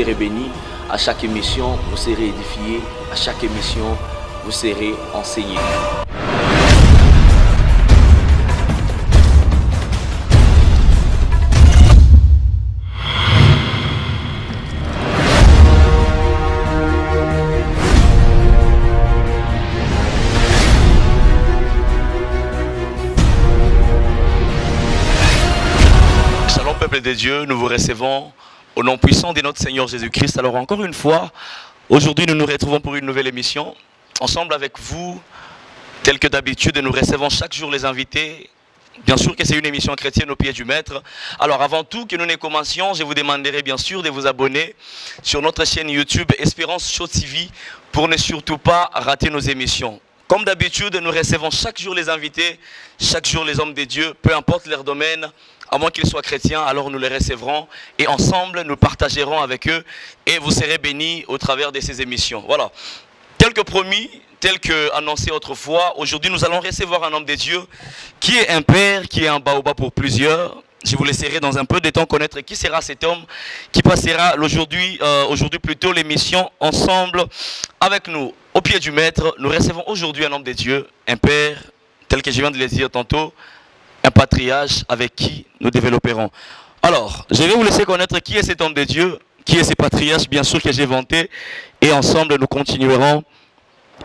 serez bénis. À chaque émission, vous serez édifiés. À chaque émission, vous serez enseigné. Shalom peuple de Dieu, nous vous recevons au nom puissant de notre Seigneur Jésus-Christ. Alors encore une fois, aujourd'hui nous nous retrouvons pour une nouvelle émission. Ensemble avec vous, tel que d'habitude, nous recevons chaque jour les invités. Bien sûr que c'est une émission chrétienne au pied du maître. Alors avant tout que nous ne commencions, je vous demanderai bien sûr de vous abonner sur notre chaîne YouTube Espérance Show TV pour ne surtout pas rater nos émissions. Comme d'habitude, nous recevons chaque jour les invités, chaque jour les hommes de Dieu, peu importe leur domaine, à moins qu'ils soient chrétiens, alors nous les recevrons et ensemble nous partagerons avec eux et vous serez bénis au travers de ces émissions. Voilà. Tel que promis, tel que annoncé autrefois, aujourd'hui nous allons recevoir un homme de Dieu qui est un père, qui est un baobab pour plusieurs. Je vous laisserai dans un peu de temps connaître qui sera cet homme qui passera aujourd'hui, euh, aujourd'hui plutôt l'émission ensemble avec nous. Au pied du maître, nous recevons aujourd'hui un homme de Dieu, un père, tel que je viens de le dire tantôt, un patriarche avec qui nous développerons. Alors, je vais vous laisser connaître qui est cet homme de Dieu, qui est ce patriarche, bien sûr que j'ai vanté, et ensemble nous continuerons.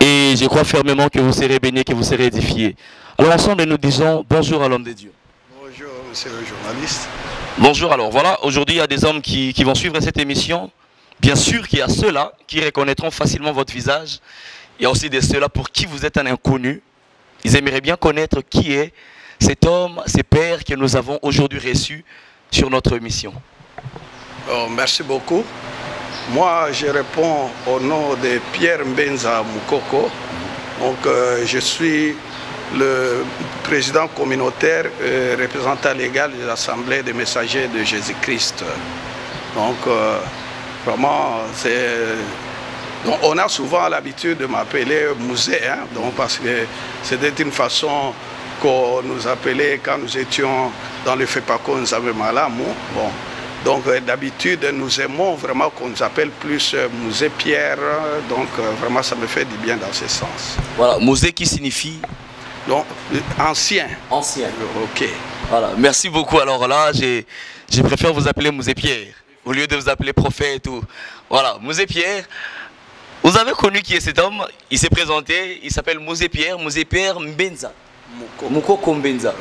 Et je crois fermement que vous serez bénis, que vous serez édifiés. Alors ensemble nous disons bonjour à l'homme de Dieu. Bonjour, monsieur le journaliste. Bonjour, alors voilà, aujourd'hui il y a des hommes qui, qui vont suivre cette émission. Bien sûr qu'il y a ceux-là qui reconnaîtront facilement votre visage. Il y a aussi des ceux-là pour qui vous êtes un inconnu. Ils aimeraient bien connaître qui est cet homme, ces pères que nous avons aujourd'hui reçus sur notre mission. Oh, merci beaucoup. Moi, je réponds au nom de Pierre Mbenza Moukoko. Donc, euh, je suis le président communautaire et représentant légal de l'Assemblée des messagers de Jésus-Christ. Donc, euh, vraiment, c'est. On a souvent l'habitude de m'appeler Mousé, hein, parce que c'était une façon qu'on nous appelait quand nous étions dans le FEPACO, nous avions Malamou. Bon. Donc euh, d'habitude, nous aimons vraiment qu'on nous appelle plus euh, Mousé Pierre. Donc euh, vraiment, ça me fait du bien dans ce sens. Voilà, Mosé qui signifie Donc, ancien. ancien. Ok. Voilà, merci beaucoup. Alors là, j'ai- je préfère vous appeler Mousé Pierre au lieu de vous appeler prophète ou. Voilà, Mousé Pierre. Vous avez connu qui est cet homme? Il s'est présenté, il s'appelle Mousé Pierre, Mousé Pierre Mbenza. Moukoko Mbenza.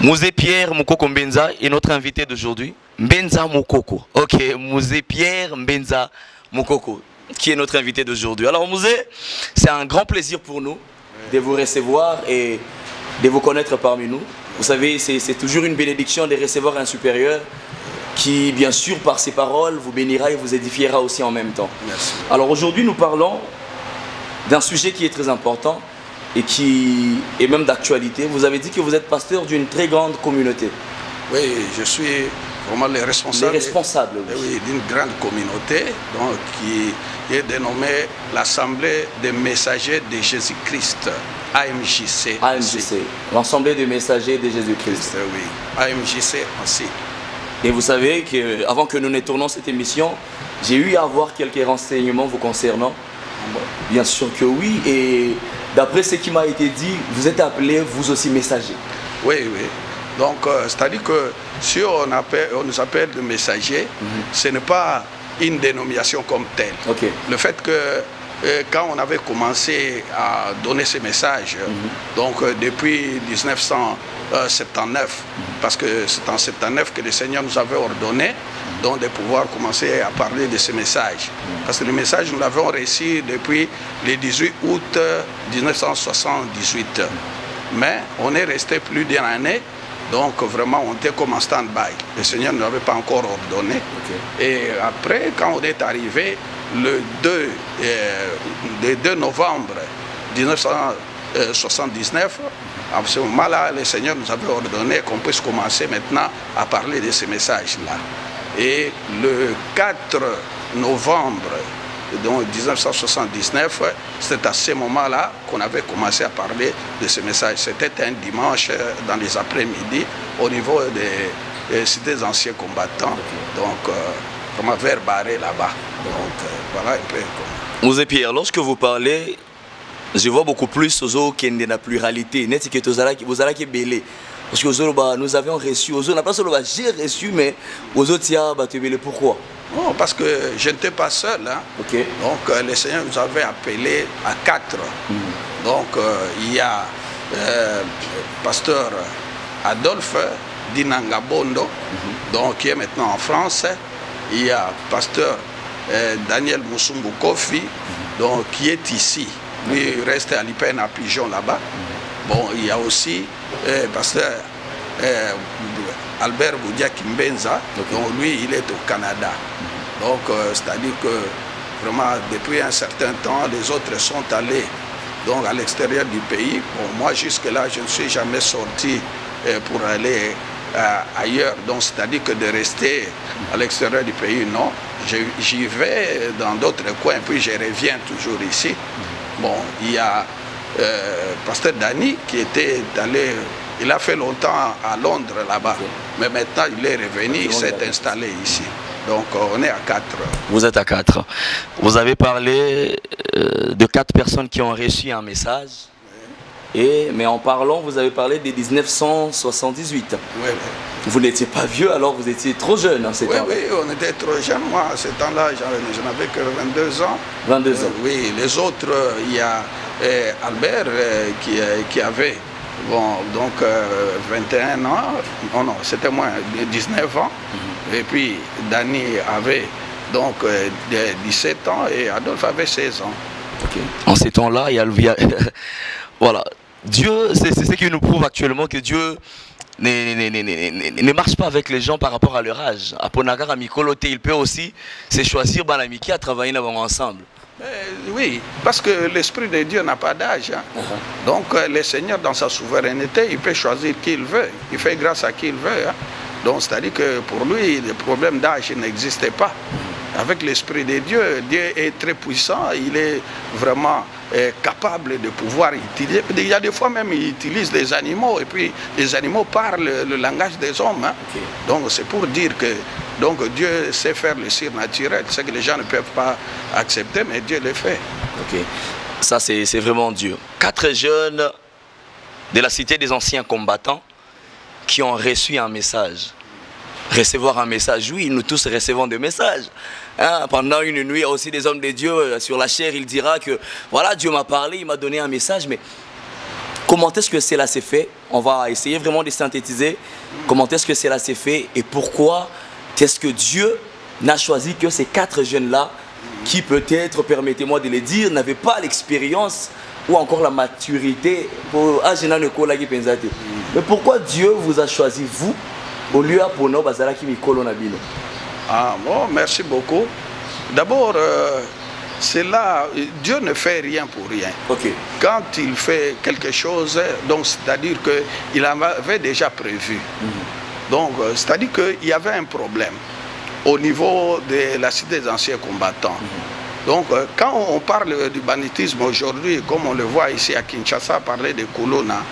Mousé Pierre Moukoko Mbenza est notre invité d'aujourd'hui. Mbenza Moukoko. Ok, Mousé Pierre Mbenza Moukoko, qui est notre invité d'aujourd'hui. Alors Mousé, c'est un grand plaisir pour nous de vous recevoir et de vous connaître parmi nous. Vous savez, c'est c'est toujours une bénédiction de recevoir un supérieur qui, bien sûr, par ses paroles, vous bénira et vous édifiera aussi en même temps. Merci. Alors aujourd'hui, nous parlons d'un sujet qui est très important et qui est même d'actualité. Vous avez dit que vous êtes pasteur d'une très grande communauté. Oui, je suis vraiment le Les responsable. responsables. Eh oui. oui, d'une grande communauté donc, qui est dénommée l'Assemblée des messagers de Jésus-Christ, AMJC. AMJC, l'Assemblée des messagers de Jésus-Christ. Eh Oui, AMJC ainsi. Et vous savez que avant que nous ne tournions cette émission, j'ai eu à avoir quelques renseignements vous concernant. Bien sûr que oui. Et d'après ce qui m'a été dit, vous êtes appelé vous aussi messager. Oui, oui. Donc, euh, c'est-à-dire que si on, appelle, on nous appelle de messagers, ce n'est pas une dénomination comme telle. Le fait que euh, quand on avait commencé à donner ces messages, donc euh, depuis 1979, parce que c'est en 79 que le Seigneur nous avait ordonné donc de pouvoir commencer à parler de ces messages. Parce que le message, nous l'avons reçu depuis le 18 août euh, 1978. Mais on est resté plus d'une année, donc vraiment on était comme en stand-by. Le Seigneur ne nous avait pas encore ordonné. Et après, quand on est arrivé, le 2, euh, le 2 novembre 1979, à ce moment-là, le Seigneur nous avait ordonné qu'on puisse commencer maintenant à parler de ces messages-là. Et le 4 novembre donc 1979, c'est à ce moment-là qu'on avait commencé à parler de ce message. C'était un dimanche euh, dans les après-midi au niveau des, des cités anciens combattants. Donc, euh, vraiment vers Barré là-bas. Donc voilà peu. Mosé Pierre, lorsque vous parlez, je vois beaucoup plus aux autres qui la pluralité. Vous allez belé. Parce que aux nous avions reçu, aux autres, pas seulement j'ai reçu, mais aux autres, il y a pourquoi? Non, parce que je n'étais pas seul. Hein. Donc euh, le Seigneur nous avait appelés à quatre. Donc euh, il y a euh, pasteur Adolphe Dinangabondo, donc, qui est maintenant en France. Il y a pasteur Daniel Moussumbu Kofi, donc, qui est ici. Lui il reste à l'IPN à Pigeon là-bas. Bon, il y a aussi euh, pasteur euh, Albert Boudia Kimbenza, donc lui il est au Canada. Donc c'est-à-dire que vraiment depuis un certain temps, les autres sont allés donc à l'extérieur du pays. Bon, moi jusque-là, je ne suis jamais sorti pour aller ailleurs. Donc c'est-à-dire que de rester à l'extérieur du pays, non. J'y vais dans d'autres coins, puis je reviens toujours ici. Bon, il y a euh, Pasteur Dani qui était allé, il a fait longtemps à Londres là-bas, mais maintenant il est revenu, il s'est installé ici. Donc on est à quatre. Vous êtes à quatre. Vous avez parlé euh, de quatre personnes qui ont reçu un message. Et, mais en parlant, vous avez parlé de 1978. Oui, Vous n'étiez pas vieux, alors vous étiez trop jeune en ces oui, temps Oui, on était trop jeunes. Moi, à ce temps-là, je n'avais que 22 ans. 22 ans. Euh, oui, les autres, euh, il y a euh, Albert euh, qui, qui, avait bon, donc, 21 ans. Non, non, c'était moins, 19 ans. Mm -hmm. Et puis, Dani avait donc 17 ans et Adolphe avait 16 ans. Okay. En ces temps-là, il y a le... Voilà. Dieu, c'est ce qui nous prouve actuellement que Dieu ne, ne, ne, ne, marche pas avec les gens par rapport à leur âge. À Mikolote, il peut aussi se choisir Banamiki à travailler ensemble. Euh, oui, parce que l'Esprit de Dieu n'a pas d'âge. Hein. Uh -huh. Donc euh, le Seigneur, dans sa souveraineté, il peut choisir qui il veut. Il fait grâce à qui il veut. Hein. Donc c'est-à-dire que pour lui, le problème d'âge n'existait pas. Avec l'Esprit de Dieu, Dieu est très puissant, il est vraiment est capable de pouvoir utiliser. Il y a des fois même, il utilise des animaux et puis les animaux parlent le langage des hommes. Hein. Okay. Donc c'est pour dire que donc, Dieu sait faire le surnaturel, ce que les gens ne peuvent pas accepter, mais Dieu le fait. Ok, ça c'est vraiment Dieu. Quatre jeunes de la cité des anciens combattants qui ont reçu un message. Recevoir un message, oui, nous tous recevons des messages. Hein, pendant une nuit, aussi des hommes de Dieu sur la chair, il dira que voilà, Dieu m'a parlé, il m'a donné un message, mais comment est-ce que cela s'est fait? On va essayer vraiment de synthétiser comment est-ce que cela s'est fait et pourquoi est-ce que Dieu n'a choisi que ces quatre jeunes-là qui peut-être, permettez-moi de le dire, n'avaient pas l'expérience ou encore la maturité pour Mais pourquoi Dieu vous a choisi, vous, au lieu pour nous, Ah bon, merci beaucoup. D'abord, euh, c'est là, Dieu ne fait rien pour rien. Okay. Quand il fait quelque chose, donc c'est-à-dire qu'il avait déjà prévu. Mm -hmm. Donc, c'est-à-dire qu'il y avait un problème au niveau de la cité des anciens combattants. Mm -hmm. Donc, quand on parle du banditisme aujourd'hui, comme on le voit ici à Kinshasa, parler de Kulona,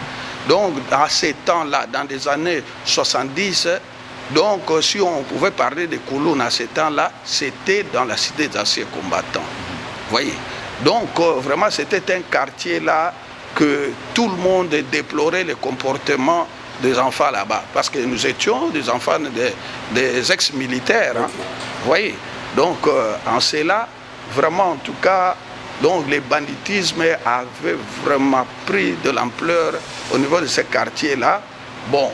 donc à ces temps-là, dans les années 70, donc si on pouvait parler de Kulona à ces temps-là, c'était dans la cité des anciens combattants. Vous voyez? Donc, vraiment, c'était un quartier là que tout le monde déplorait le comportement des enfants là-bas. Parce que nous étions des enfants des, des ex-militaires. Hein. Vous voyez? Donc, euh, en cela, vraiment, en tout cas, donc les banditismes avaient vraiment pris de l'ampleur au niveau de ces quartiers-là. Bon,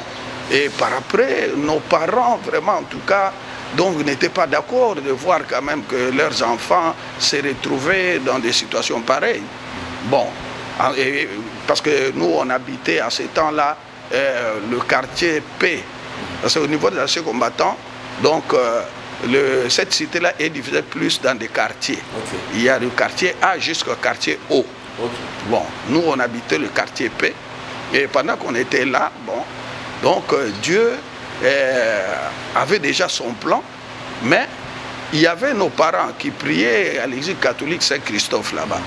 et par après, nos parents, vraiment, en tout cas, donc n'étaient pas d'accord de voir quand même que leurs enfants se retrouvaient dans des situations pareilles. Bon, parce que nous, on habitait à ces temps-là euh, le quartier P. Parce qu'au niveau des anciens combattants, donc euh, le, cette cité-là est divisée plus dans des quartiers. Okay. Il y a le quartier A jusqu'au quartier O. Okay. Bon, nous, on habitait le quartier P. Et pendant qu'on était là, bon, donc euh, Dieu avait déjà son plan, mais il y avait nos parents qui priaient à l'église catholique Saint-Christophe là-bas.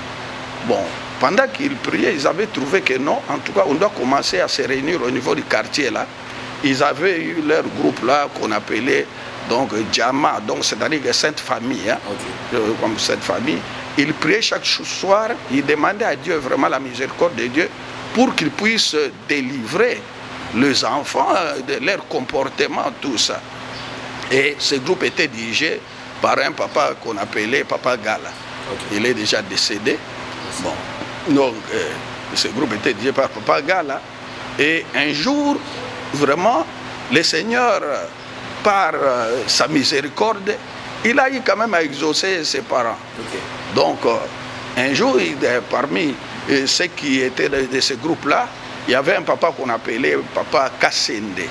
Bon, pendant qu'ils priaient, ils avaient trouvé que non, en tout cas, on doit commencer à se réunir au niveau du quartier là. Ils avaient eu leur groupe là qu'on appelait donc Djama, donc c'est-à-dire que Sainte Famille, hein, euh, comme Sainte Famille, il priait chaque soir, il demandait à Dieu vraiment la miséricorde de Dieu pour qu'il puisse délivrer les enfants de leur comportement, tout ça. Et ce groupe était dirigé par un papa qu'on appelait Papa Gala. Il est déjà décédé. Bon. Donc, euh, ce groupe était dirigé par Papa Gala. Et un jour, vraiment, le Seigneur, par euh, sa miséricorde, il a eu quand même à exaucer ses parents. Donc, euh, un jour, il, parmi ceux qui étaient de, ce groupe-là, il y avait un papa qu'on appelait Papa Kassende.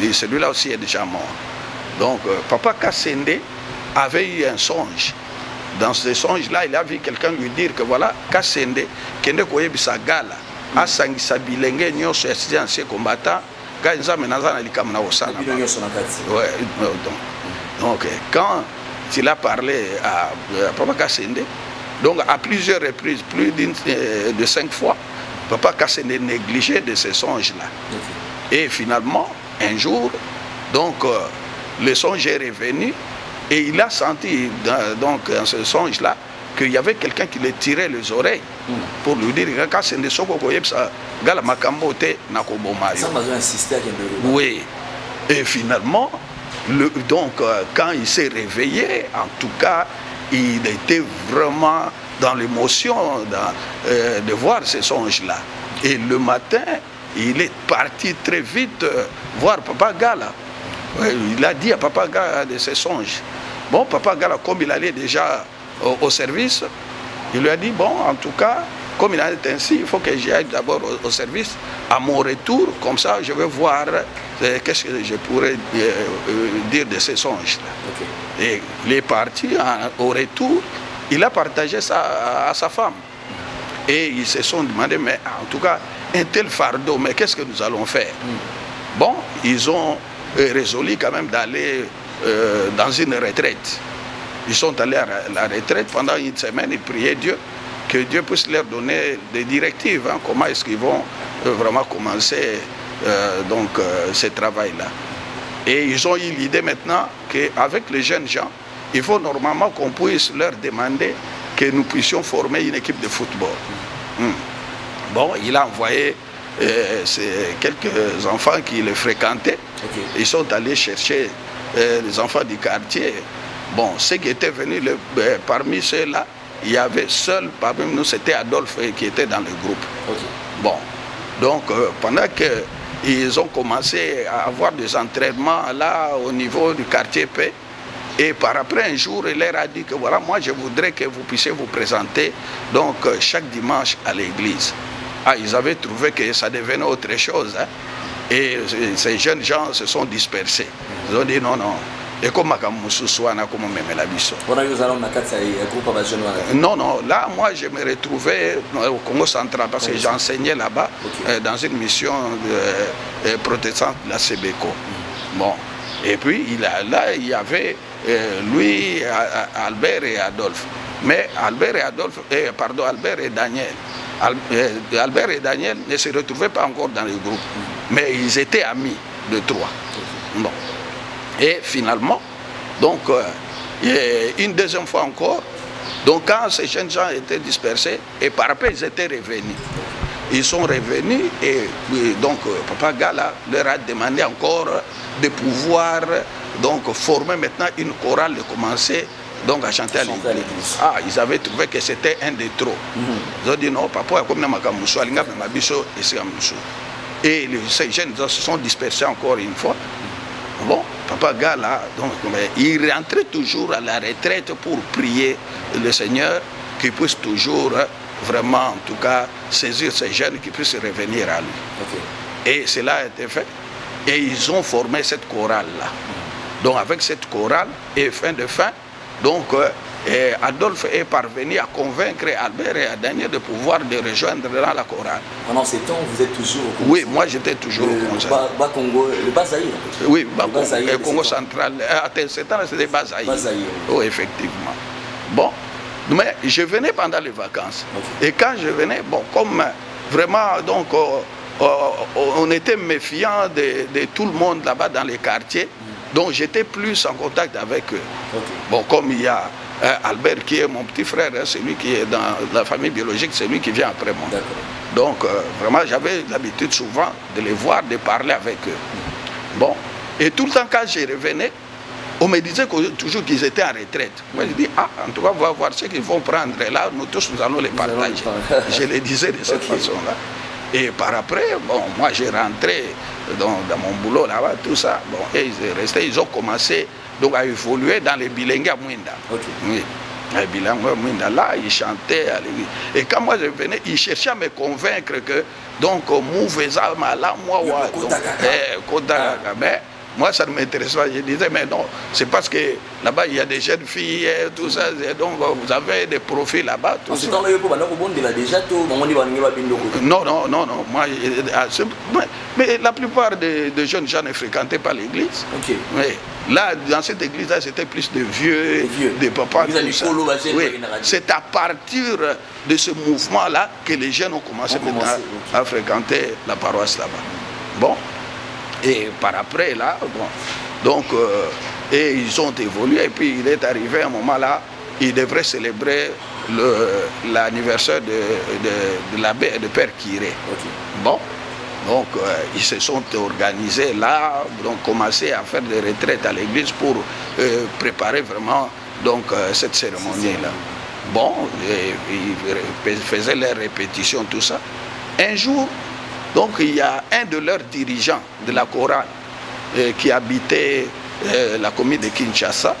Mhm. Celui-là aussi est déjà mort. Donc, Papa Kassende avait eu un songe. Dans ce songe-là, il a vu quelqu'un lui dire que voilà, Kassende, Kende Koyebisa Gala, asangisa bilenge nyonso ya sidi ancien combattant ngai nzambe naza na likambo na kosala ouais, donc, quand il a parlé à, à papa Kassende donc à plusieurs reprises plus euh, de cinq fois papa Kassende négligeait de ces songes là okay. et finalement un jour donc euh, le songe est revenu et il a senti, dans, donc, dans ce songe-là, qu'il y avait quelqu'un qui lui tirait les oreilles pour lui dire soko koyebsa gala makambo te nakoboma yo. Oui. Et finalement, le, donc quand il s'est réveillé, en tout cas, il était vraiment dans l'émotion euh, de voir ces songes-là. Et le matin, il est parti très vite euh, voir Papa Gala. Il a dit à Papa Gala de ses songes. Bon, Papa Gala, comme il allait déjà au, service, il lui a dit, bon, en tout cas, comme il a été ainsi, il faut que j'y aille d'abord au, au, service. À mon retour, comme ça, je vais voir euh, qu'est-ce que je pourrais euh, euh, dire de ces songes-là. Okay. Et il est parti en, au retour, il a partagé ça à, à sa femme. Et ils se sont demandé, mais en tout cas, un tel fardeau, mais qu'est-ce que nous allons faire? Mm. Bon, ils ont résolu quand même d'aller euh, dans une retraite. Ils sont allés à la retraite pendant une semaine, ils priaient Dieu, que Dieu puisse leur donner des directives, hein, comment est-ce qu'ils vont euh, vraiment commencer euh, donc, ce travail-là. Et ils ont eu l'idée maintenant qu'avec les jeunes gens, il faut normalement qu'on puisse leur demander que nous puissions former une équipe de football. Hum. Bon, il a envoyé euh, quelques enfants qui le fréquentaient. Okay. Ils sont allés chercher euh, les enfants du quartier. Bon, ceux qui étaient venus, le, euh, parmi ceux-là, il y avait seul parmi nous, c'était Adolphe qui était dans le groupe. Okay. Bon, donc pendant qu'ils ont commencé à avoir des entraînements là au niveau du quartier Paix, et par après un jour, il leur a dit que voilà, moi je voudrais que vous puissiez vous présenter donc chaque dimanche à l'église. Ah, ils avaient trouvé que ça devenait autre chose. Hein. Et ces jeunes gens se sont dispersés. Ils ont dit non, non. Et comme Non, non, là, moi, je me retrouvais au Congo central parce que j'enseignais là-bas okay. euh, dans une mission de, euh, protestante de la CBECO. Mm. Bon. Et puis, il a, là, il y avait euh, lui, Albert et Adolphe. Mais Albert et Adolphe, eh, pardon, Albert et Daniel. Albert et Daniel ne se retrouvaient pas encore dans le groupe, mais ils étaient amis de trois. Bon. Et finalement, donc, euh, une deuxième fois encore, donc quand ces jeunes gens étaient dispersés, et par après ils étaient revenus. Ils sont revenus et donc Papa Gala leur a demandé encore de pouvoir donc former maintenant une chorale, de commencer donc à chanter à l'église. Ah, ils avaient trouvé que c'était un des trop. Mm -hmm. Ils ont dit non, papa, comme Namakamoussou, Alinga Mabiso et Sigamoussou. Et les, ces jeunes se sont dispersés encore une fois. Bon, papa Gala, donc, il rentrait toujours à la retraite pour prier le Seigneur qu'il puisse toujours vraiment, en tout cas, saisir ces jeunes qui puissent revenir à lui. Okay. Et cela a été fait. Et ils ont formé cette chorale-là. Donc avec cette chorale, et fin de fin, donc euh, Adolphe est parvenu à convaincre Albert et Daniel de pouvoir de rejoindre dans la chorale. Pendant ces temps, vous êtes toujours au Congo Oui, moi j'étais toujours le, au Congo. Congo, le Bazaïr Oui, bas Congo, le Congo central. À ces temps, c'était Bazaïr. Bazaïr. Oui, effectivement. Bon, mais je venais pendant les vacances. Okay. Et quand je venais, bon, comme vraiment, donc, on était méfiant de, tout le monde là-bas dans les quartiers. Donc j'étais plus en contact avec eux. Bon, comme il y a euh, Albert qui est mon petit frère, hein, c'est lui qui est dans la famille biologique, c'est lui qui vient après moi. Donc euh, vraiment j'avais l'habitude souvent de les voir, de parler avec eux. Bon, et tout le temps quand je revenais, on me disait toujours qu'ils étaient en retraite. Moi, je dis, ah, en tout cas, on va voir ce qu'ils vont prendre. là, nous tous, nous allons les partager. je les disais de cette façon-là. Et par après, bon, moi, j'ai rentré dans, dans, mon boulot là-bas, tout ça. Bon, et ils restés, ils ont commencé donc, à évoluer dans les bilingues à Mwinda. Oui. Les bilingues à Mwinda, là, ils chantaient à l'église. Et quand moi je venais, ils cherchaient à me convaincre que, donc, Mouveza, là, moi, ouais, donc, eh, mais moi, ça ne m'intéresse pas. Je disais, mais non, c'est parce que là-bas, il y a des jeunes filles, et tout ça. Et donc, vous avez des profils là-bas. Non, non, non, non. Moi, mais la plupart des, jeunes gens ne fréquentaient pas l'église. Mais là, dans cette église-là, c'était plus de vieux, des papas. Tout ça. Oui. C'est à partir de ce mouvement-là que les jeunes ont commencé, à fréquenter la paroisse là-bas. Et par après, là, bon, donc, euh, et ils ont évolué. Et puis, il est arrivé un moment là, ils devraient célébrer l'anniversaire de, de, de l'abbé de Père Kiré. Bon, donc euh, ils se sont organisés là, donc commencé à faire des retraites à l'église pour euh, préparer vraiment donc, cette cérémonie-là. Bon, ils faisaient les répétitions, tout ça. Un jour, donc il y a un de leurs dirigeants de la chorale euh, qui habitait euh, la commune de Kinshasa.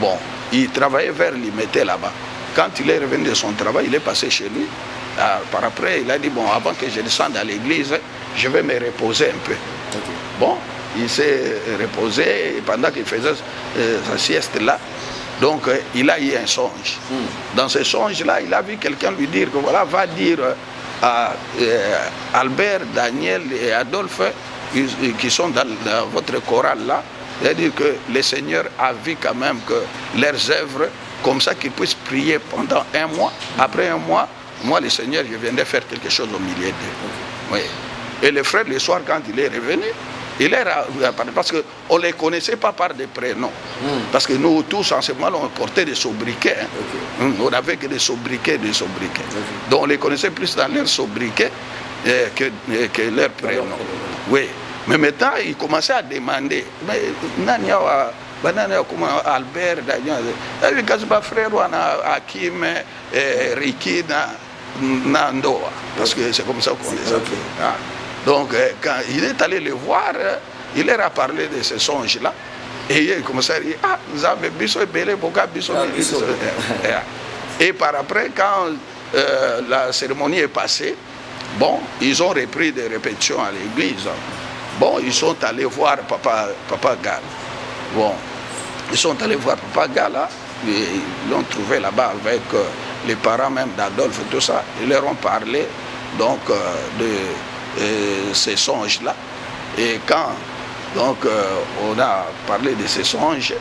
Bon, il travaillait vers Limité là-bas. Quand il est revenu de son travail, il est passé chez lui. Ah, par après, il a dit, bon, avant que je descende à l'église, je vais me reposer un peu. Bon, il s'est reposé pendant qu'il faisait euh, sa sieste là. Donc, il a eu un songe. Hmm. Dans ce songe-là, il a vu quelqu'un lui dire que voilà, va dire euh, Albert, Daniel et Adolphe qui sont dans, votre chorale là, c'est-à-dire que le Seigneur a vu quand même que leurs œuvres, comme ça qu'ils puissent prier pendant un mois. Après un mois, moi le Seigneur, je viendrai faire quelque chose au milieu d'eux. Oui. Et le frère, le soir, quand il est revenu, il est parce qu'on ne les connaissait pas par des prénoms. Hmm. Parce que nous tous, en ce moment, on portait des sobriquets. Hein. Hmm, on n'avait que des sobriquets, des sobriquets. Donc on les connaissait plus dans leurs sobriquets eh, que, eh, que leurs prénoms. Oui. Mais maintenant, il commençait à demander. Mais Nanya, comme Albert, Daniel, frère, Hakim, eh, Riki, Nandoa. Parce que c'est comme ça qu'on les appelle. Ah. Donc, euh, quand il est allé le voir, euh, il leur a parlé de ce songe-là. Et il commencé à dire, ah, vous avez biso belé, boka biso Et par après, quand euh, la cérémonie est passée, bon, ils ont repris des répétitions à l'église. Bon, ils sont allés voir Papa, Papa Gall. Bon, ils sont allés voir Papa Gall, ils l'ont trouvé là-bas avec les parents même d'Adolphe et tout ça. Ils leur ont parlé donc de ces songes-là. Et quand donc, euh, on a parlé de ces songes,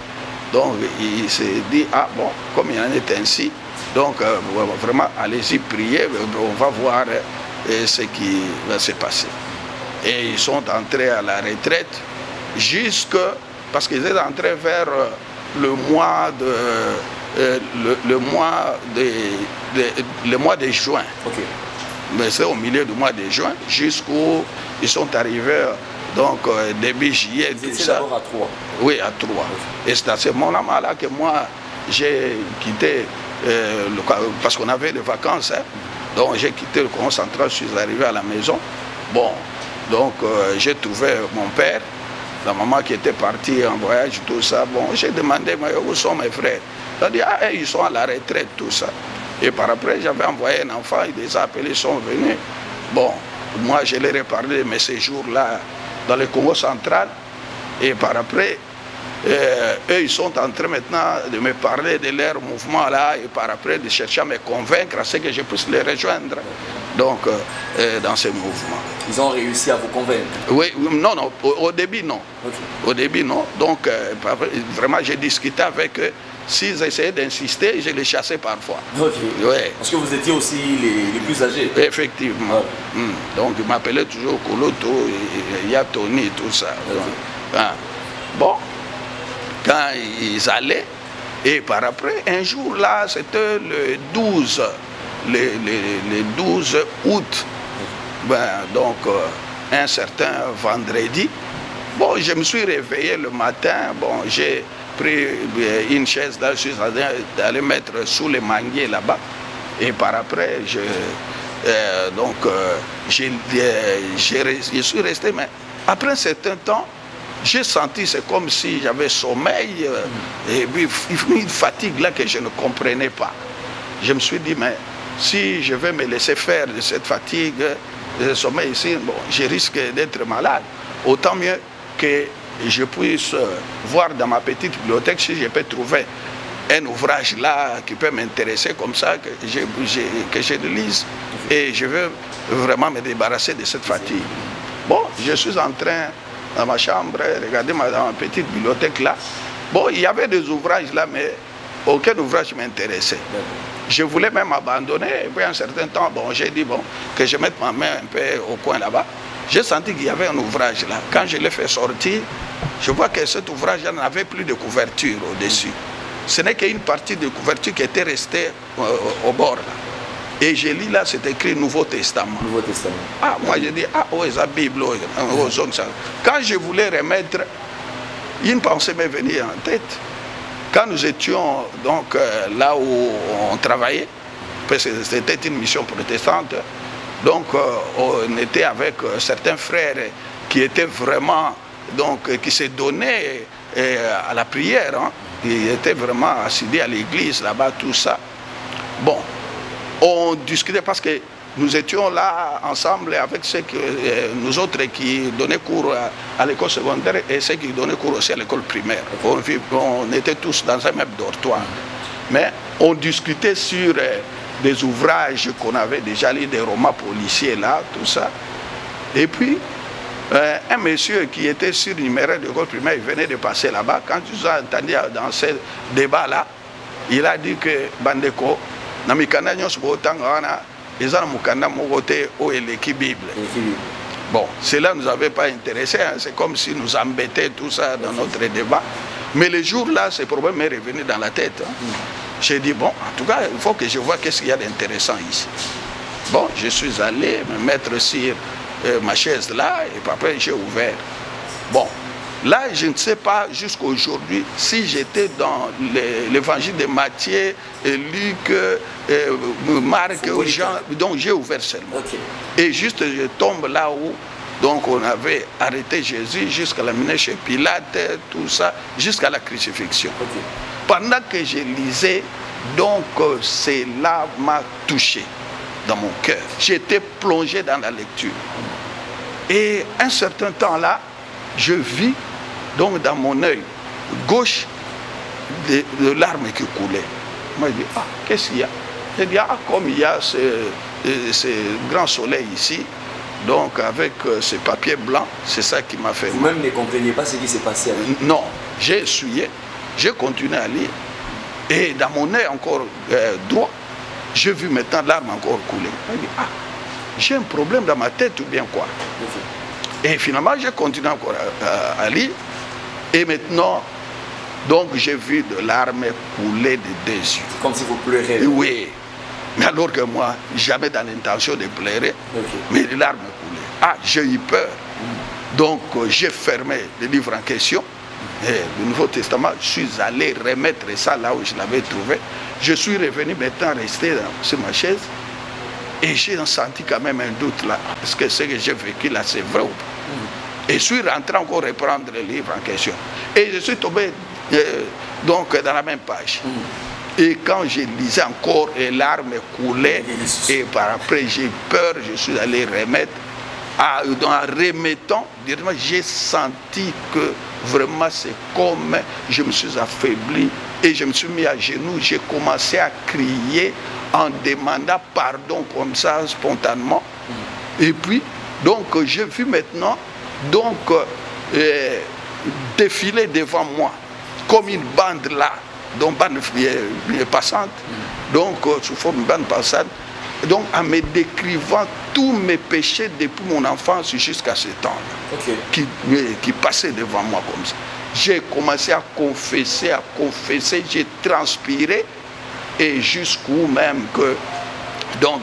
donc il s'est dit, ah bon, comme il en est ainsi, donc euh, vraiment, allez-y prier, on va voir euh, ce qui va se passer. Et ils sont entrés à la retraite jusque, parce qu'ils étaient entrés vers le mois de, le, mois de, le mois de juin mais c'est au milieu du mois de juin, jusqu'où ils sont arrivés donc euh, début juillet, tout ça. à Troyes Oui, à Troyes. Et c'est à ce moment-là que moi, j'ai quitté, euh, le, parce qu'on avait des vacances, hein. donc j'ai quitté le courant central, je suis arrivé à la maison. Bon, donc euh, j'ai trouvé mon père, la maman qui était partie en voyage, tout ça. Bon, j'ai demandé, mais où sont mes frères? Il a dit, ah, ils sont à la retraite, tout ça. Et par après, j'avais envoyé un enfant, des appelés sont venus. Bon, moi, je leur ai parlé de mes séjours-là dans le Congo central. Et par après, euh, eux, ils sont en train maintenant de me parler de leur mouvement là et par après de chercher à me convaincre à ce que je puisse les rejoindre donc, euh, euh, dans ce mouvement. Ils ont réussi à vous convaincre? Oui, non, non, au, début non. Au début non. Donc, vraiment, j'ai discuté avec eux s'ils essayaient d'insister, je les chassais parfois. Ok. Parce que vous étiez aussi les, plus âgés. Effectivement. Hmm. Donc, ils m'appelaient toujours Koloto, Yatoni, tout ça. Hein. Bon, quand ils allaient, et par après, un jour là, c'était le 12, le, 12 août, ben, donc euh, un certain vendredi, bon, je me suis réveillé le matin, bon, j'ai pris euh, une chaise là, je mettre sous les manguiers là-bas, et par après, je, euh, donc, je suis resté, mais après un certain temps, j'ai senti, c'est comme si j'avais sommeil, et puis une fatigue là que je ne comprenais pas. Je me suis dit, mais si je vais me laisser faire de cette fatigue, de ce sommeil ici, bon, je risque d'être malade. Autant mieux que je puisse voir dans ma petite bibliothèque si je peux trouver un ouvrage là qui peut m'intéresser comme ça, que je, que je le lise. Et je veux vraiment me débarrasser de cette fatigue. Bon, je suis en train dans ma chambre, regardez ma, dans ma petite bibliothèque là. Bon, il y avait des ouvrages là, mais aucun ouvrage m'intéressait. Je voulais même abandonner, et puis un certain temps, bon, j'ai dit, bon, que je mette ma main un peu au coin là-bas. J'ai senti qu'il y avait un ouvrage là. Quand je l'ai fait sortir, je vois que cet ouvrage n'avait plus de couverture au-dessus. Ce n'est qu'une partie de couverture qui était restée euh, au bord là. Et j'ai lu là, c'est écrit Nouveau Testament. Nouveau Testament. Ah, moi j'ai dit, ah, est la Bible Quand je voulais remettre, une pensée m'est venue en tête. Quand nous étions donc euh, là où on travaillait, parce que c'était une mission protestante, donc euh, on était avec euh, certains frères qui étaient vraiment, donc qui se donnaient à la prière. Hein. Ils étaient vraiment assidus à l'église là-bas, tout ça. Bon, on discutait parce que nous étions là ensemble avec ceux que, euh, nous autres qui donnaient cours à, l'école secondaire et ceux qui donnaient cours aussi à l'école primaire. On, était tous dans un même dortoir. Mais on discutait sur euh, des ouvrages qu'on avait déjà lus, des romans policiers là, tout ça. Et puis, euh, un monsieur qui était surnuméraire de l'école primaire, il venait de passer là-bas. Quand tu as entendu dans ce débat-là, il a dit que Bandeko, na mikanda nyonso bootanga wana eza na mokanda moko te oyo eleki bible bon cela nous avait pas intéressé hein. c'est comme si nous embêtait tout ça dans notre débat mais le jour là ce problème est revenu dans la tête hein. J'ai dit bon en tout cas il faut que je vois qu'est-ce qu'il y a d'intéressant ici bon je suis allé me mettre sur euh, ma chaise là et après j'ai ouvert bon Là, je ne sais pas jusqu'à aujourd'hui si j'étais dans l'évangile de Matthieu, Luc, euh, Marc ou Jean. Donc j'ai ouvert seulement. Et juste, je tombe là où donc on avait arrêté Jésus jusqu'à l'amener chez Pilate, tout ça, jusqu'à la crucifixion. Pendant que je lisais, donc cela m'a touché dans mon cœur. J'étais plongé dans la lecture. Et un certain temps là, je vis donc dans mon œil gauche, de, larmes qui coulaient. Moi je dis, ah, qu'est-ce qu'il y a? Je dis, ah, comme il y a ce, ce grand soleil ici, donc avec euh, ce papier blanc, c'est ça qui m'a fait Vous-même ne compreniez pas ce qui s'est passé avec Non, j'ai essuyé, j'ai continué à lire. Et dans mon œil encore euh, droit, j'ai vu maintenant l'arme encore couler. Dis, ah, j'ai un problème dans ma tête ou bien quoi? Et finalement, j'ai continué encore à lire. Et maintenant, donc j'ai vu de larmes couler de deux yeux. Comme si vous pleurez. Oui. Mais alors que moi, jamais dans l'intention de pleurer, mais les larmes coulaient. Ah, j'ai eu peur. Donc euh, j'ai fermé le livre en question. Et le Nouveau Testament, je suis allé remettre ça là où je l'avais trouvé. Je suis revenu maintenant rester sur ma chaise. Et j'ai senti quand même un doute là. Est-ce que ce que j'ai vécu là, c'est vrai ou pas? Et je suis rentré encore reprendre le livre en question. Et je suis tombé euh, donc dans la même page. Mm. Et quand je lisais encore, les larmes coulaient. Et par après, j'ai peur, je suis allé remettre. En remettant, j'ai senti que vraiment c'est comme je me suis affaibli et je me suis mis à genoux. J'ai commencé à crier en demandant pardon comme ça, spontanément. Et puis, donc, j'ai vu maintenant donc euh, défiler devant moi comme une bande là donc bande passante, donc sous forme de bande passante, donc en me décrivant tous mes péchés depuis mon enfance jusqu'à ce temps-là, qui, qui passaient devant moi comme ça. J'ai commencé à confesser, à confesser, j'ai transpiré, et jusqu'où même que, donc,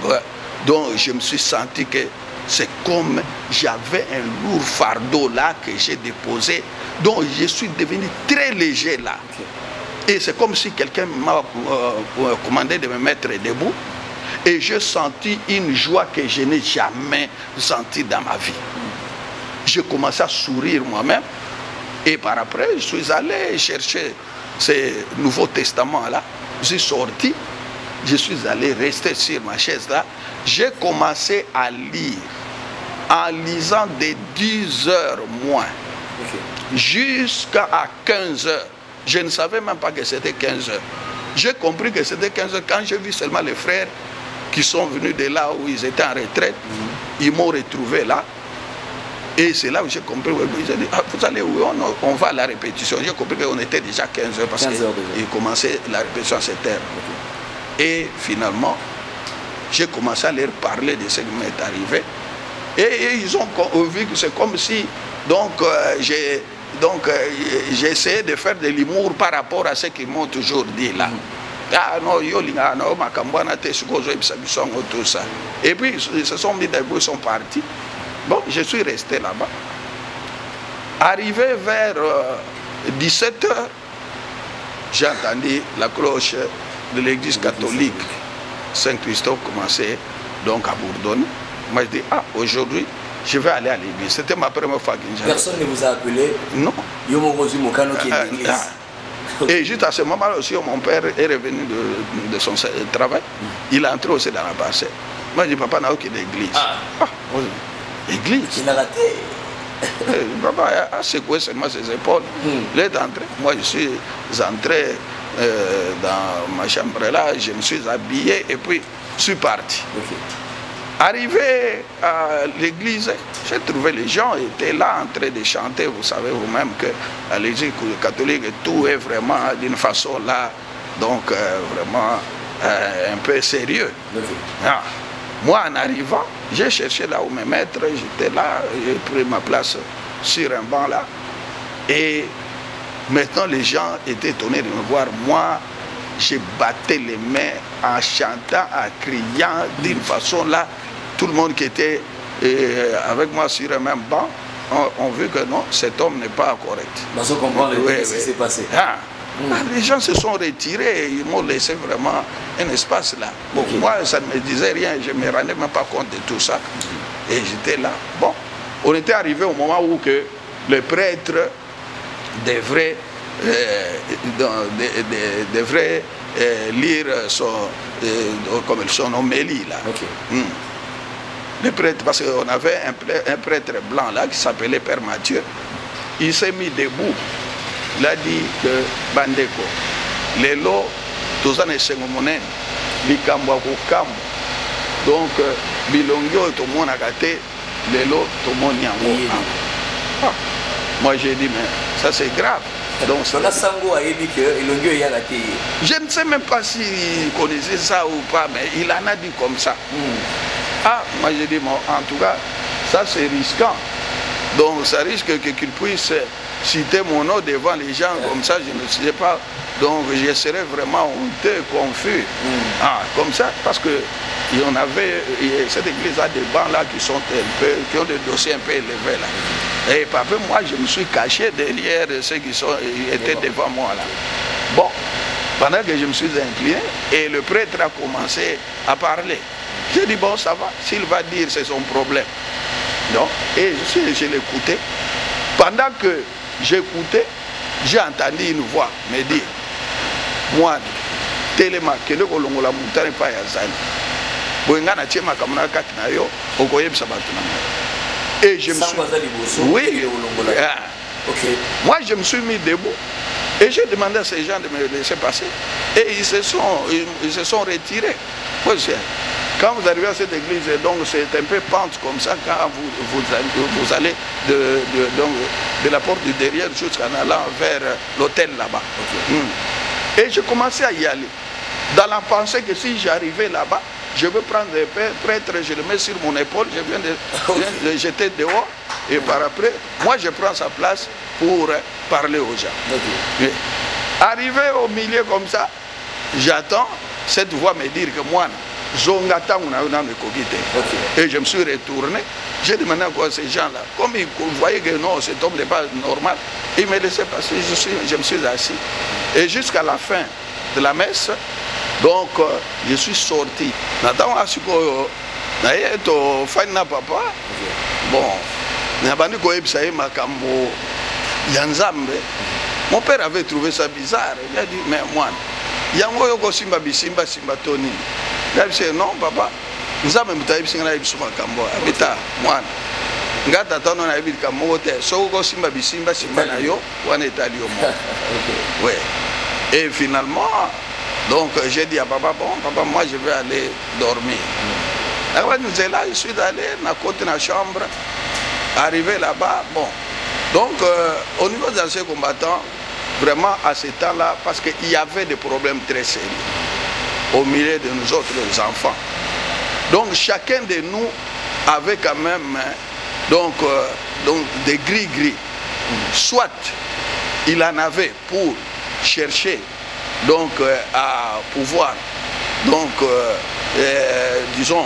donc je me suis senti que c'est comme j'avais un lourd fardeau là que j'ai déposé, donc je suis devenu très léger là. Et c'est comme si quelqu'un m'a euh, commandé de me mettre debout. Et j'ai senti une joie que je n'ai jamais sentie dans ma vie. J'ai commencé à sourire moi-même. Et par après, je suis allé chercher ces Nouveaux Testaments-là. Je suis sorti. Je suis allé rester sur ma chaise là. J'ai commencé à lire. En lisant des 10 heures moins. Jusqu'à 15 heures. Je ne savais même pas que c'était 15 heures. J'ai compris que c'était 15 heures quand j'ai vu seulement les frères qui sont venus de là où ils étaient en retraite. Ils m'ont retrouvé là. Et c'est là où j'ai compris. Ils ont dit, ah, vous allez où? On, va à la répétition. J'ai compris qu'on était déjà 15 heures parce qu'ils commençaient la répétition à cette heure. Et finalement, j'ai commencé à leur parler de ce qui m'est arrivé. Et, ils ont vu que c'est comme si donc euh, j'ai donc euh, j'ai essayé de faire de l'humour par rapport à ce qu'ils m'ont toujours dit là. Ah non, yolinga no makambwana te sikozo ebisa biso tout ça. Et puis ils se sont mis debout, ils sont partis. Bon, je suis resté là-bas. Arrivé vers 17 h j'ai entendu la cloche de l'église catholique Saint-Christophe commencer donc à bourdonner. Moi je dis, ah, aujourd'hui, je vais aller à l'église. C'était ma première fois que Personne ne vous a appelé? Non. Euh, ah. Et juste à ce moment-là aussi, mon père est revenu de, son travail. Mm. Il est entré aussi dans la parcelle. Moi, je dis, papa n'a aucune église. Ah. ah église? Il a raté. Eh, papa a secoué seulement ses épaules. Mm. Il est entré. Moi, je suis entré euh, dans ma chambre là, je me suis habillé et puis je suis parti. Arrivé à l'église, j'ai trouvé les gens étaient là en train de chanter. Vous savez vous-même que à l'église catholique, tout est vraiment d'une façon là, donc euh, vraiment euh, un peu sérieux. Ah. Moi, en arrivant, j'ai cherché là où me mettre. J'étais là, j'ai pris ma place sur un banc là. Et maintenant, les gens étaient étonnés de me voir. Moi, j'ai batté les mains en chantant, en criant d'une façon là tout le monde qui était euh, avec moi sur le même banc ont, vu que non, cet homme n'est pas correct. Dans comprendre oui, ce qui s'est passé. Ah. Hmm. Ah, les gens se sont retirés, ils m'ont laissé vraiment un espace là. Bon, moi, ça ne me disait rien, je ne me rendais même pas compte de tout ça. Et j'étais là. Bon, on était arrivé au moment où que le prêtre devrait, euh, devrait euh, lire son, comme son homélie là. Hmm le prêtre, parce qu'on avait un, prêtre blanc là qui s'appelait Père Mathieu, il s'est mis debout. Il a dit que Bandeko, esengo monene likambo ya kokamwa donc bilongi oyo tomonaka te lelo tomoni yango. Ah. moi j'ai dit mais ça c'est grave. Donc te. Je ne sais même pas s'il connaissait ça ou pas mais il en a dit comme ça. Mm. Ah, moi j'ai dit, en tout cas, ça c'est risquant. Donc ça risque qu'il puisse citer mon nom devant les gens, comme ça je ne sais pas. Donc je serais vraiment honteux, confus. Mm. Ah, comme ça, parce que il y en avait, cette église a des bancs là qui sont un peu, qui ont des dossiers un peu élevés là. Et par moi je me suis caché derrière ceux qui sont, étaient devant moi là. Bon, pendant que je me suis incliné, et le prêtre a commencé à parler. J'ai dit, bon, ça va. S'il va dire, c'est son problème. Non. Et je, je l'écoutais. Pendant que j'écoutais, j'ai entendu une voix me dire, moi, telema kende kolongola mutane pa ya zali boye ngai natie makambo na kati na yo okoyebisa bato na ngai et je me suis oui ah. okay. moi je me suis mis debout et j'ai demandé à ces gens de me laisser passer et ils se sont ils, ils se sont retirés quand vous arrivez à cette église, donc c'est un peu pente comme ça quand vous, vous, allez de, de, donc, de, la porte du derrière jusqu'en allant vers l'hôtel là-bas. Hmm. Et je commençais à y aller. Dans la pensée que si j'arrivais là-bas, je veux prendre le prêtre, je le mets sur mon épaule, je viens de, le jeter dehors, et par après, moi je prends sa place pour parler aux gens. Arrivé au milieu comme ça, j'attends cette voix me dire que moi, et je me suis retourné. J'ai demandé à quoi ces gens-là. Comme ils voyaient que non, cet homme n'est pas normal, ils me laissaient passer. Je, suis, je me suis assis. Et jusqu'à la fin de la messe, donc euh, je suis sorti. Naye na papa. Bon, nabandi koyebisa ye makambo ya nzambe. Mon père avait trouvé ça bizarre. Il a dit mais moi, yango yo kosimba bisimba simba to nini? Nayebisi non papa. Nzambe moto ayebisi ngai nayebiso makambo abita mwana ngai tata no nayebi likambo moko te soki okosimba bisimba simba na yo wana etali yo moko et finalement donc j'ai dit à papa bon papa moi je vais aller dormir. Nakabani nzela je suis allé na côté na chambre. Arrivé là-bas bon. Donc euh, au niveau des anciens combattants vraiment à ce temps-là parce qu'il y avait des problèmes très sérieux au milieu de nous autres enfants. Donc chacun de nous avait quand même donc, euh, donc des gris-gris. Soit il en avait pour chercher donc euh, à pouvoir donc euh, disons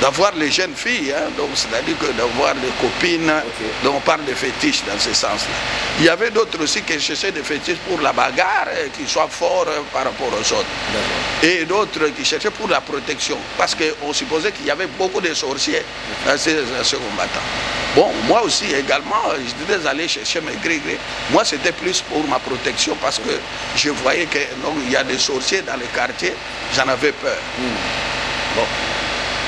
d'avoir les jeunes filles, hein, donc c'est-à-dire que d'avoir des copines, okay. donc on parle de fétiches dans ce sens-là. Il y avait d'autres aussi qui cherchaient des fétiches pour la bagarre, qui soient forts par rapport aux autres. Et d'autres qui cherchaient pour la protection, parce qu'on supposait qu'il y avait beaucoup de sorciers dans ces, dans ces combattants. Bon, moi aussi également, je devais aller chercher mes gris-gris. Moi, c'était plus pour ma protection, parce que je voyais qu'il y a des sorciers dans les quartiers, j'en avais peur. Mm. Bon.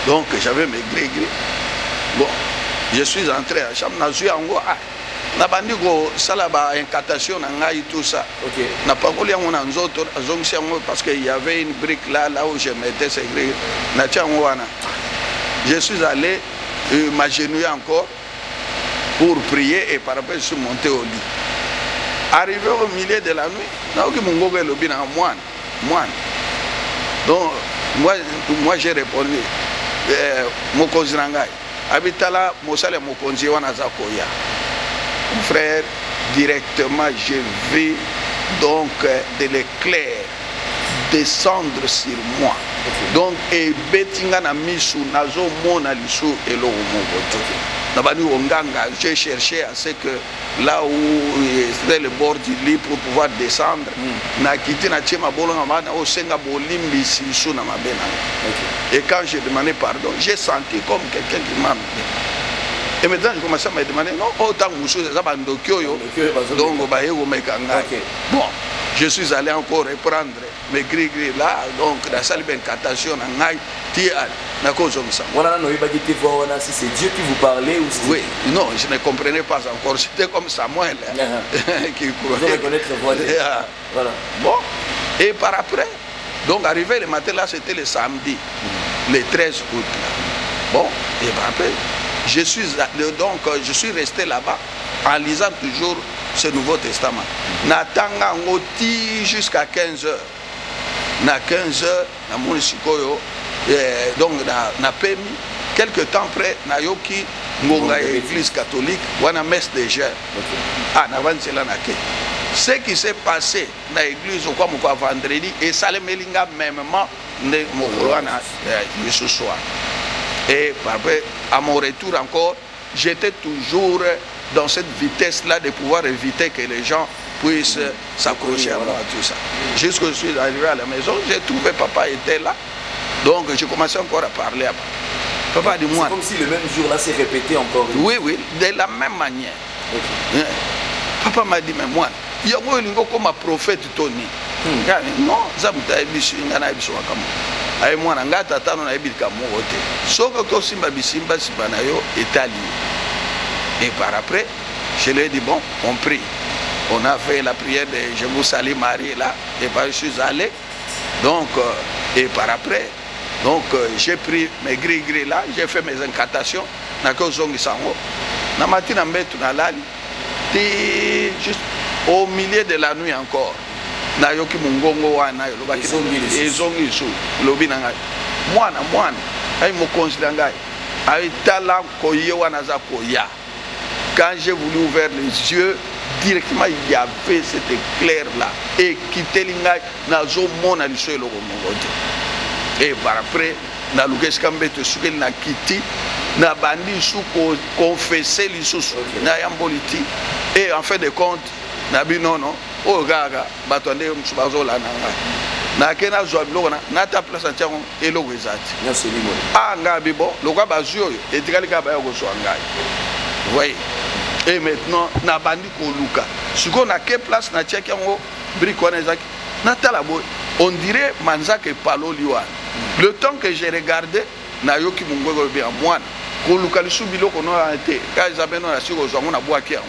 Donc j'avais mes gris-gris. Bon, je suis entré à chambre, nazwi yango ah, nabandi kosala baincantation na ngai tout ça. Ok. napakoli yango na nzoto azongisi yango parce qu'il y avait une brique là là où je mettais ces gris. Natia yango wana. Je suis allé euh, m'agenouiller encore pour prier et par après je suis monté au lit. Arrivé au milieu de la nuit naoki mongoko elobi na mwana mwana. Donc moi, moi j'ai répondu mokonzi na ngai. Abi tala mosala ya mokonzi wana aza koya. Frère directement je vis donc de l'éclair descendre sur moi. Donc ebeti nga na misu nazomona lisu eloko moko te nabandi konganga j'ai cherché à ce que là où c'était le bord du lit pour pouvoir descendre. Nakiti natie mabolonga bana osenga bolimbisi lisu na mabe na nga et quand j'ai demandé pardon j'ai senti comme quelqu'un qui m'a et maintenant je commençais à me demander non autant mosusu eza bandoki oyo. Donc baye komeka ngai bon je suis allé encore reprendre mes gris-gris là donc nasali baincantation na ngai ti nakozongisa si c'est dieu qui vous parlait ou si oui non je ne comprenais pas encore c'était comme Samuel hein, qui vous croyait reconnaître voix de Ah. voilà Bon, et par après, donc arrivé le matin là, c'était le samedi, le 13 août. Là. Bon, et par après, je suis, donc, je suis resté là-bas en lisant toujours ce Nouveau Testament. Natanga ngoti jusqu'à 15 heures. Na 15 heures, na moni sikoyo, eh, donc na, na pemi, quelque temps après, na yoki ngonga église catholique, wana messe des jeunes. ah navanzela na ke ce qui s'est passé na église okwa moko ya vendredi esalemeli nga mêmement nde mokolo wana eh, wana et après à mon retour encore j'étais toujours dans cette vitesse là de pouvoir éviter que les gens puissent s'accrocher à moi tout ça. Jusque je suis arrivé à la maison j'ai trouvé papa était là. Donc j'ai commencé encore à parler à papa. Papa a dit moi c'est comme si le même jour là s'est répété encore. Oui oui de la même manière. Eh, papa m'a dit mais mwana yango olingi okóma prophète to nini Hmm. Nga, non ngai nayebi biso makambo. Aye mwana ngai tata no nayebi likambo moko te. Soki okosimba bisimba nsima na yo etali et par après je lui ai dit bon on prie. On a fait la prière de je vous salue Marie là. Et par je suis allé. Donc euh, et par après donc euh, j'ai pris mes gris gris là. J'ai fait mes incantations. Nakozongisa yango na mati na mbetu nalali juste au milieu de la nuit encore nayoki mongongo wana Ezongi lisusu. Lobi na ngai. Mwana mwana ai mokonzi na ngai. Aitala koye wana aza koya quand j'ai voulu ouvert les yeux directement il y avait cet éclair là ekiteli ngai nazomona liso eloko moko te e barapres naluki esika mbeto esukeli na kiti nabandi lisu konfese lisusu nayamboli ti e en fin de compte nabi nono oyo kaka bato ande mosu bazolanda ngai nake nazwa biloko na nata place antiango eloko eza te nyonso elingo a ngai bi bon lokwa bazwi oyo etikali kaka baya kozwa ngai voye et maintenant nabandi koluka. Sikoyo nake place natiaki yango brike wana ezaki. Natala boye on dirait manzaka epaloli wana. Le temps que j'ai regardé nayoki mongweko lobi ya mwana koluka lisu biloko no wana te. Ka eza mpe no nasi kozwa yango nabwaki yango.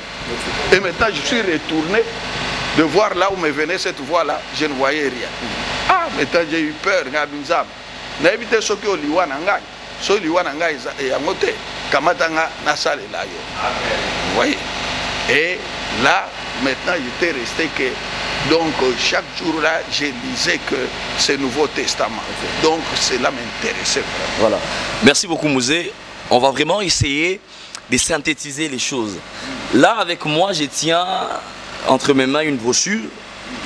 Et maintenant je suis retourné de voir là où me venait cette voix là je ne voyais rien. Ah maintenant j'ai eu peur ngai binzambe nayebi te soki oliwa na ngai so liwa na ngai eza- yango te kamata nga nasalela yo. Vous voyez? Et là maintenant j'étais resté que donc chaque jour là je lisais que ce nouveau testament. Donc cela m'intéressait vraiment. Voilà. Merci beaucoup Mouzé. On va vraiment essayer de synthétiser les choses. Là, avec moi, je tiens entre mes mains une brochure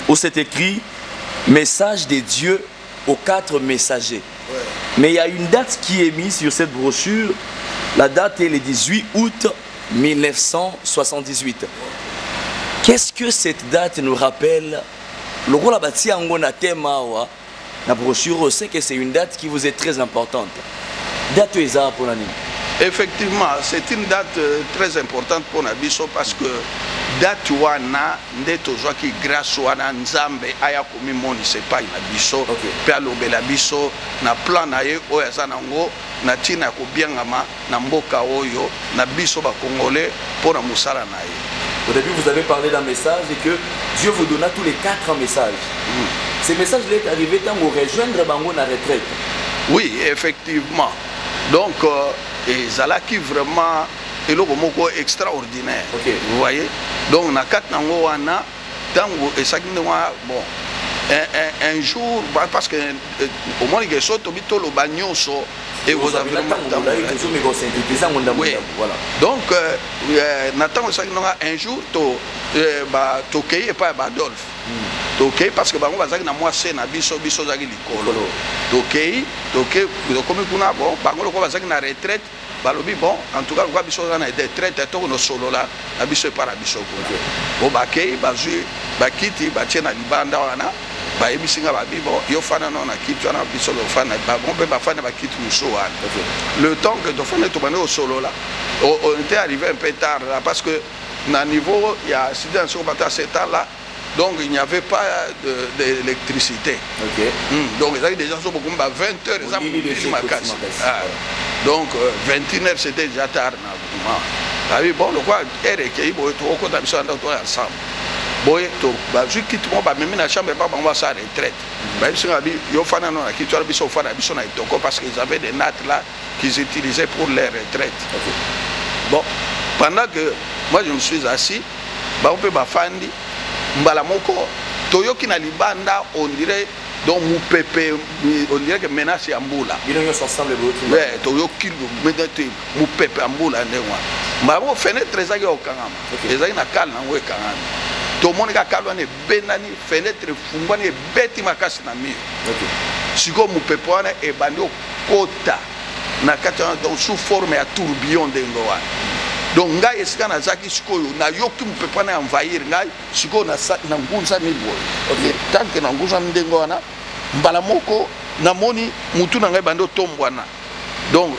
où c'est écrit Message de Dieu aux quatre messagers. Mais il y a une date qui est mise sur cette brochure. La date est le 18 août 1978. Qu'est-ce que cette date nous rappelle? Le bâti en na thème awa, la brochure, sait que c'est une date qui vous est très importante. Date eza pour l'année. effectivement c'est une date euh, très importante mpona biso parce que date wana nde tozwaki grâce wana nzambe aya komimonisa epai na biso Ok. mpe alobela biso na plan na ye oyo aza nango na ntina ya kobiangama na mboka oyo na biso bakongole mpo na mosala na ye Au début, vous avez parlé d'un message et que Dieu vous donna tous les quatre messages. Ces messages-là est arrivé tant vous rejoindre Bango na retraite. oui effectivement donc euh, ezalaki vraiment eloko moko extraordinaire. Ok. vous voyez? Donc na kati nango wana ntango esaki nde wana bon un, un, un jour parce que euh, omoni ke so tobi toloba nyonso donc euh, euh, na ntango esaki nanga un jour euh, tokei epai ya badolphe. Tokei parce que bango bazalaki na mwa se na biso biso ozalaki likolo. Tokei tokei tokomi kuna bon bango lokola bazalaki na retraite balobi bon en tout cas lokola biso oza na retraite tokonosolola na biso epai na biso bo bakei bazwi bakiti batie na libanda wana bayebisi nga babi bon yo fana no na kiti wana biso tofana bango mpe bafani na bakiti mosusu wana. Le temps que tofandi tobandi kosolola o- on était arrivé un peu tard là parce que na niveau ya accident soko bata ce temps là donc il n'y avait pas d'électricité ok. Hmm, donc ezalaki déjà so bokomi ba 20 heures makasi makasi. Ah. donc euh, 21 heures c'était déjà tard abi bon ere ekei boye tokokota biso na ndako toya ensemble. Boye to bazwi kiti moko bamemi na chambre epa bango basala retraite. Bayebiso nga yo fana no na kiti wana biso ofana biso na etoko parce qu'ils avaient des nattes là qu'ils utilisaient pour les retraites. Bon pendant que moi je me suis assis bango mpe bafandi mbala moko toyoki na libanda on dirait donc mopepe on dirait que menace ya mbula. Bino nyonso ensemble boyoki toyoki medete mopepe ya mbula ndenge wana. Mbala moko fenêtre ezalaki kokangama. Ok. ezalaki na kale nango ekangami. Tomoni ka kale wana ebendani fenêtre efungwani ebeti makasi na mire sikoyo mopepe wana ebandi okota na kati wana donc sous forme ya tourbillon ndenge wana donc ngai esika nazalaki sikoyo? Nayoki mopepe wana envahir ngai sikoyo nasa- nangunzami boye tanke nangunzami ndenge wana mbala moko namoni mutu na ngai ebandi otombwana donc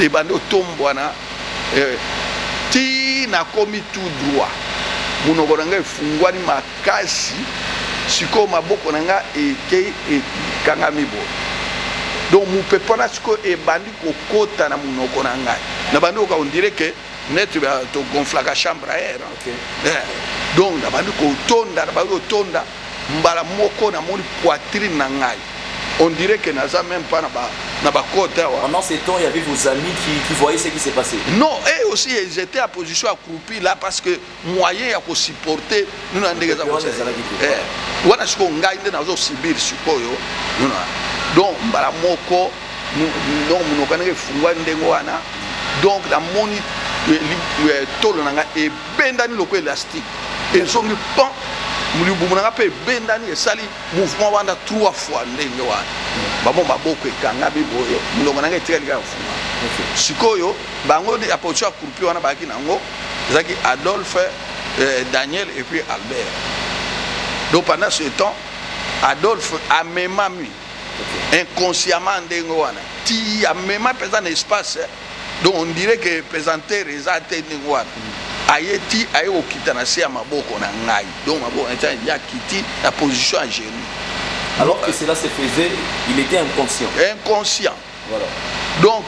ebandi otombwana eh, ti nakomi tout droit. Monoko na ngai efungwani makasi sikoyo maboko na ngai ekei ekangami boye donc mopepe wana sikoyo ebandi kokota na monoko na ngai nabandi koka ondire ke neti togonflaka chambre air hein. Ok. Eh, donc nabandi kotonda nabandi kotonda mbala moko namoni poitrine na ngai on dirait ke naza même ba na bakote awa Pendant ces temps, il y avait vos amis qui, qui voyaient ce qui s'est passé. non et aussi ils étaient à position accroupi là parce que moyen ya kosupporte nino na ndenge eza Wana kosala. ezalaki te. Eh, wana sikoyo ngai nde nazosibir sikoyo nino donc mbala moko donc monoko ndenge efungwa ndenge wana donc eh, li- eh, tolo na ngai ebendani loko elastique ezongi pan libumu na ngai mpe ebendani esali mouvement wana trois fois ndenge wana bamo maboko ekangami boye monoko na ngai etikali kaka funga sikoyo bango ya position ya croupier wana bazalaki nango ezalaki adolphe euh, daniel et puis albert. Donc pendant ce temps adolphe amemami. Inconsciemment ndenge wana. Ti amema mpenza na espace donc on dirait que pesantere eza te ndenge wana aye ti aye kokita na se ya maboko na ngai. Donc maboko ya kiti na position ya genou Alors que cela se faisait, il était inconscient. inconscient. Voilà. donc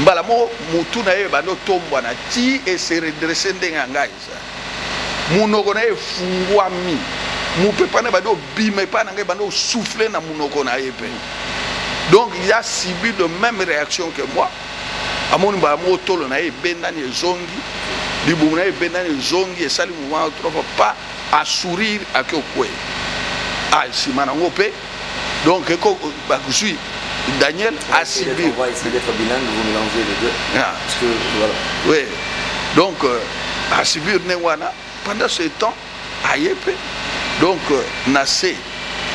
mbala moko motu na ye ebandi otombwana ti ese redresse ndenge ya ngai eza munoko na ye efungwami. Mopepa na ebandi obima epai na ngai ebandi osouffle na munoko na ye mpe donc il a subi de même réaction que moi. Amoni mbala moko tolo na ye ebendani ezongi libumu na ye ebendani ezongi esali mouvement trois fois pas asourir ake okwei ah nsima nango mpe donc eko bakozwi daniel asibir. Ah. Oui donc euh, asibir ndenge wana pendant ce temps aye mpe donc euh, na se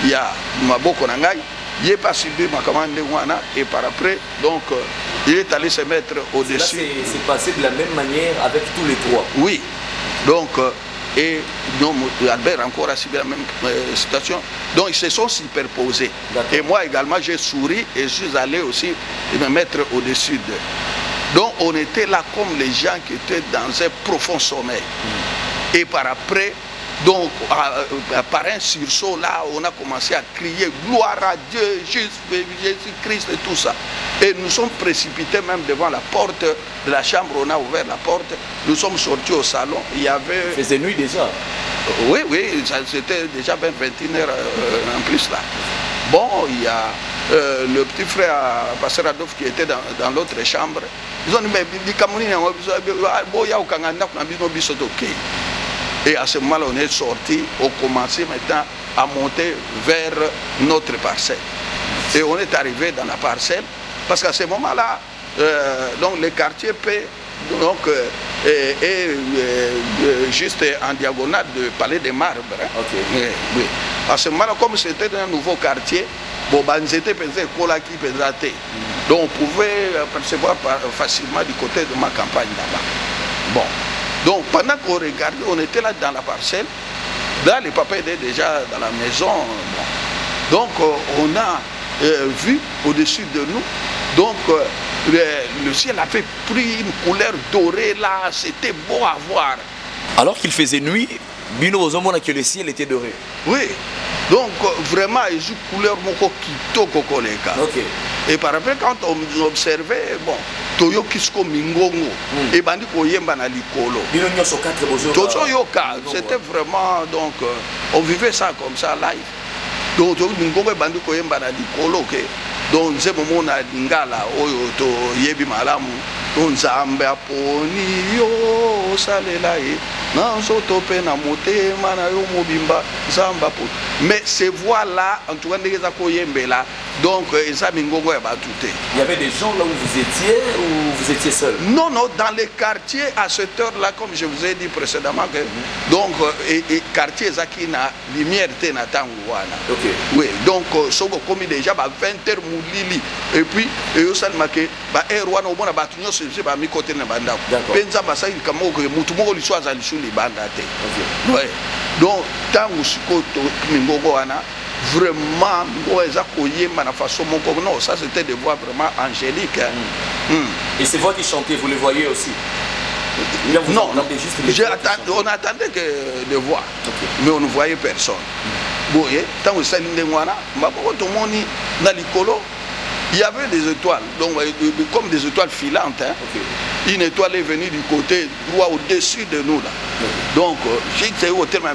ya maboko na ngai ye mpe asibir makambo ndenge wana et par après donc euh, il est allé se mettre au-dessus s'est passé de la même manière avec tous les trois. Oui. Donc, euh, et donc, Albert encore a subi la même euh, situation. Donc, ils se sont superposés. Et moi également, j'ai souri et je suis allé aussi me mettre au-dessus d'eux. Donc, on était là comme les gens qui étaient dans un profond sommeil. Et par après, donc, par un sursaut, là, on a commencé à crier gloire à Dieu, Jésus- Jésus-Christ et tout ça. Et nous sommes précipités même devant la porte de la chambre, on a ouvert la porte, nous sommes sortis au salon, il y avait... Il faisait nuit déjà. Oui, oui, c'était déjà vers 21 heures euh, en plus là. Bon, il y a euh, le petit frère Pasteur Adolphe qui était dans, dans l'autre chambre. Ils ont dit, mais Et à ce moment-là, on est sorti, on commençait maintenant à monter vers notre parcelle. Et on est arrivé dans la parcelle, parce qu'à ce moment-là, euh, donc le quartier P donc, euh, est, est, euh, juste en diagonale du Palais des Marbres. hein. Oui, oui. À ce moment-là, comme c'était un nouveau quartier, bon, pesait. Donc on pouvait percevoir facilement du côté de ma campagne là-bas. Bon. Donc pendant qu'on regardait, on était là dans la parcelle. Là, le papa était déjà dans la maison. Donc euh, on a euh, vu au-dessus de nous. Donc euh, le ciel avait pris une couleur dorée là. C'était beau à voir. Alors qu'il faisait nuit, Bino Ozomona que le ciel était doré. Oui. Donc euh, vraiment, il joue couleur moko kitoko koleka. Ok. Et par après, quand on observait, bon, toyo kisko mingongo, et bandi koyemba na likolo. Bino Nyoso 4 Bozo. Tozo yoka, c'était vraiment, donc, euh, on vivait ça comme ça, live. Donc, toyo mingongo et bandi koyemba na likolo, ok. Donc, nze momona lingala, oyo to yebi malamu, to nzambe aponi yo salela ye, na nzoto pe na motema na yo mobimba, nzambe aponi. Mais ces voix-là, en tout cas, koyembela, donc, euh, mingongo ya batu te. Il y avait des gens là où vous étiez ou vous étiez seul? Non, non, dans les quartiers, à cette heure-là, comme je vous ai dit précédemment, que, donc, euh, et, et quartier Zaki na lumière na. Ok. Oui, donc, euh, déjà ba 20 heures moulili. Et puis, et nyonso ezi ba mi côté na. D'accord. Penza kamo. Ok. Donc, siko wana vraiment ngo eza koyemba na façon moko non ça c'était des voix vraiment angéliques hein. Mm. Et ces voix qui chantaient, vous les voyez aussi? Bien, vous Non, non. juste les voix chantaient. on attendait que de voir, Ok. mais on ne voyait personne. Bon, et tant que ça wana, maboko tomoni na likolo, il y avait des étoiles, donc euh, euh, comme des étoiles filantes. hein. Une étoile est venue du côté droit au-dessus de nous là. Donc, euh, j'ai au terme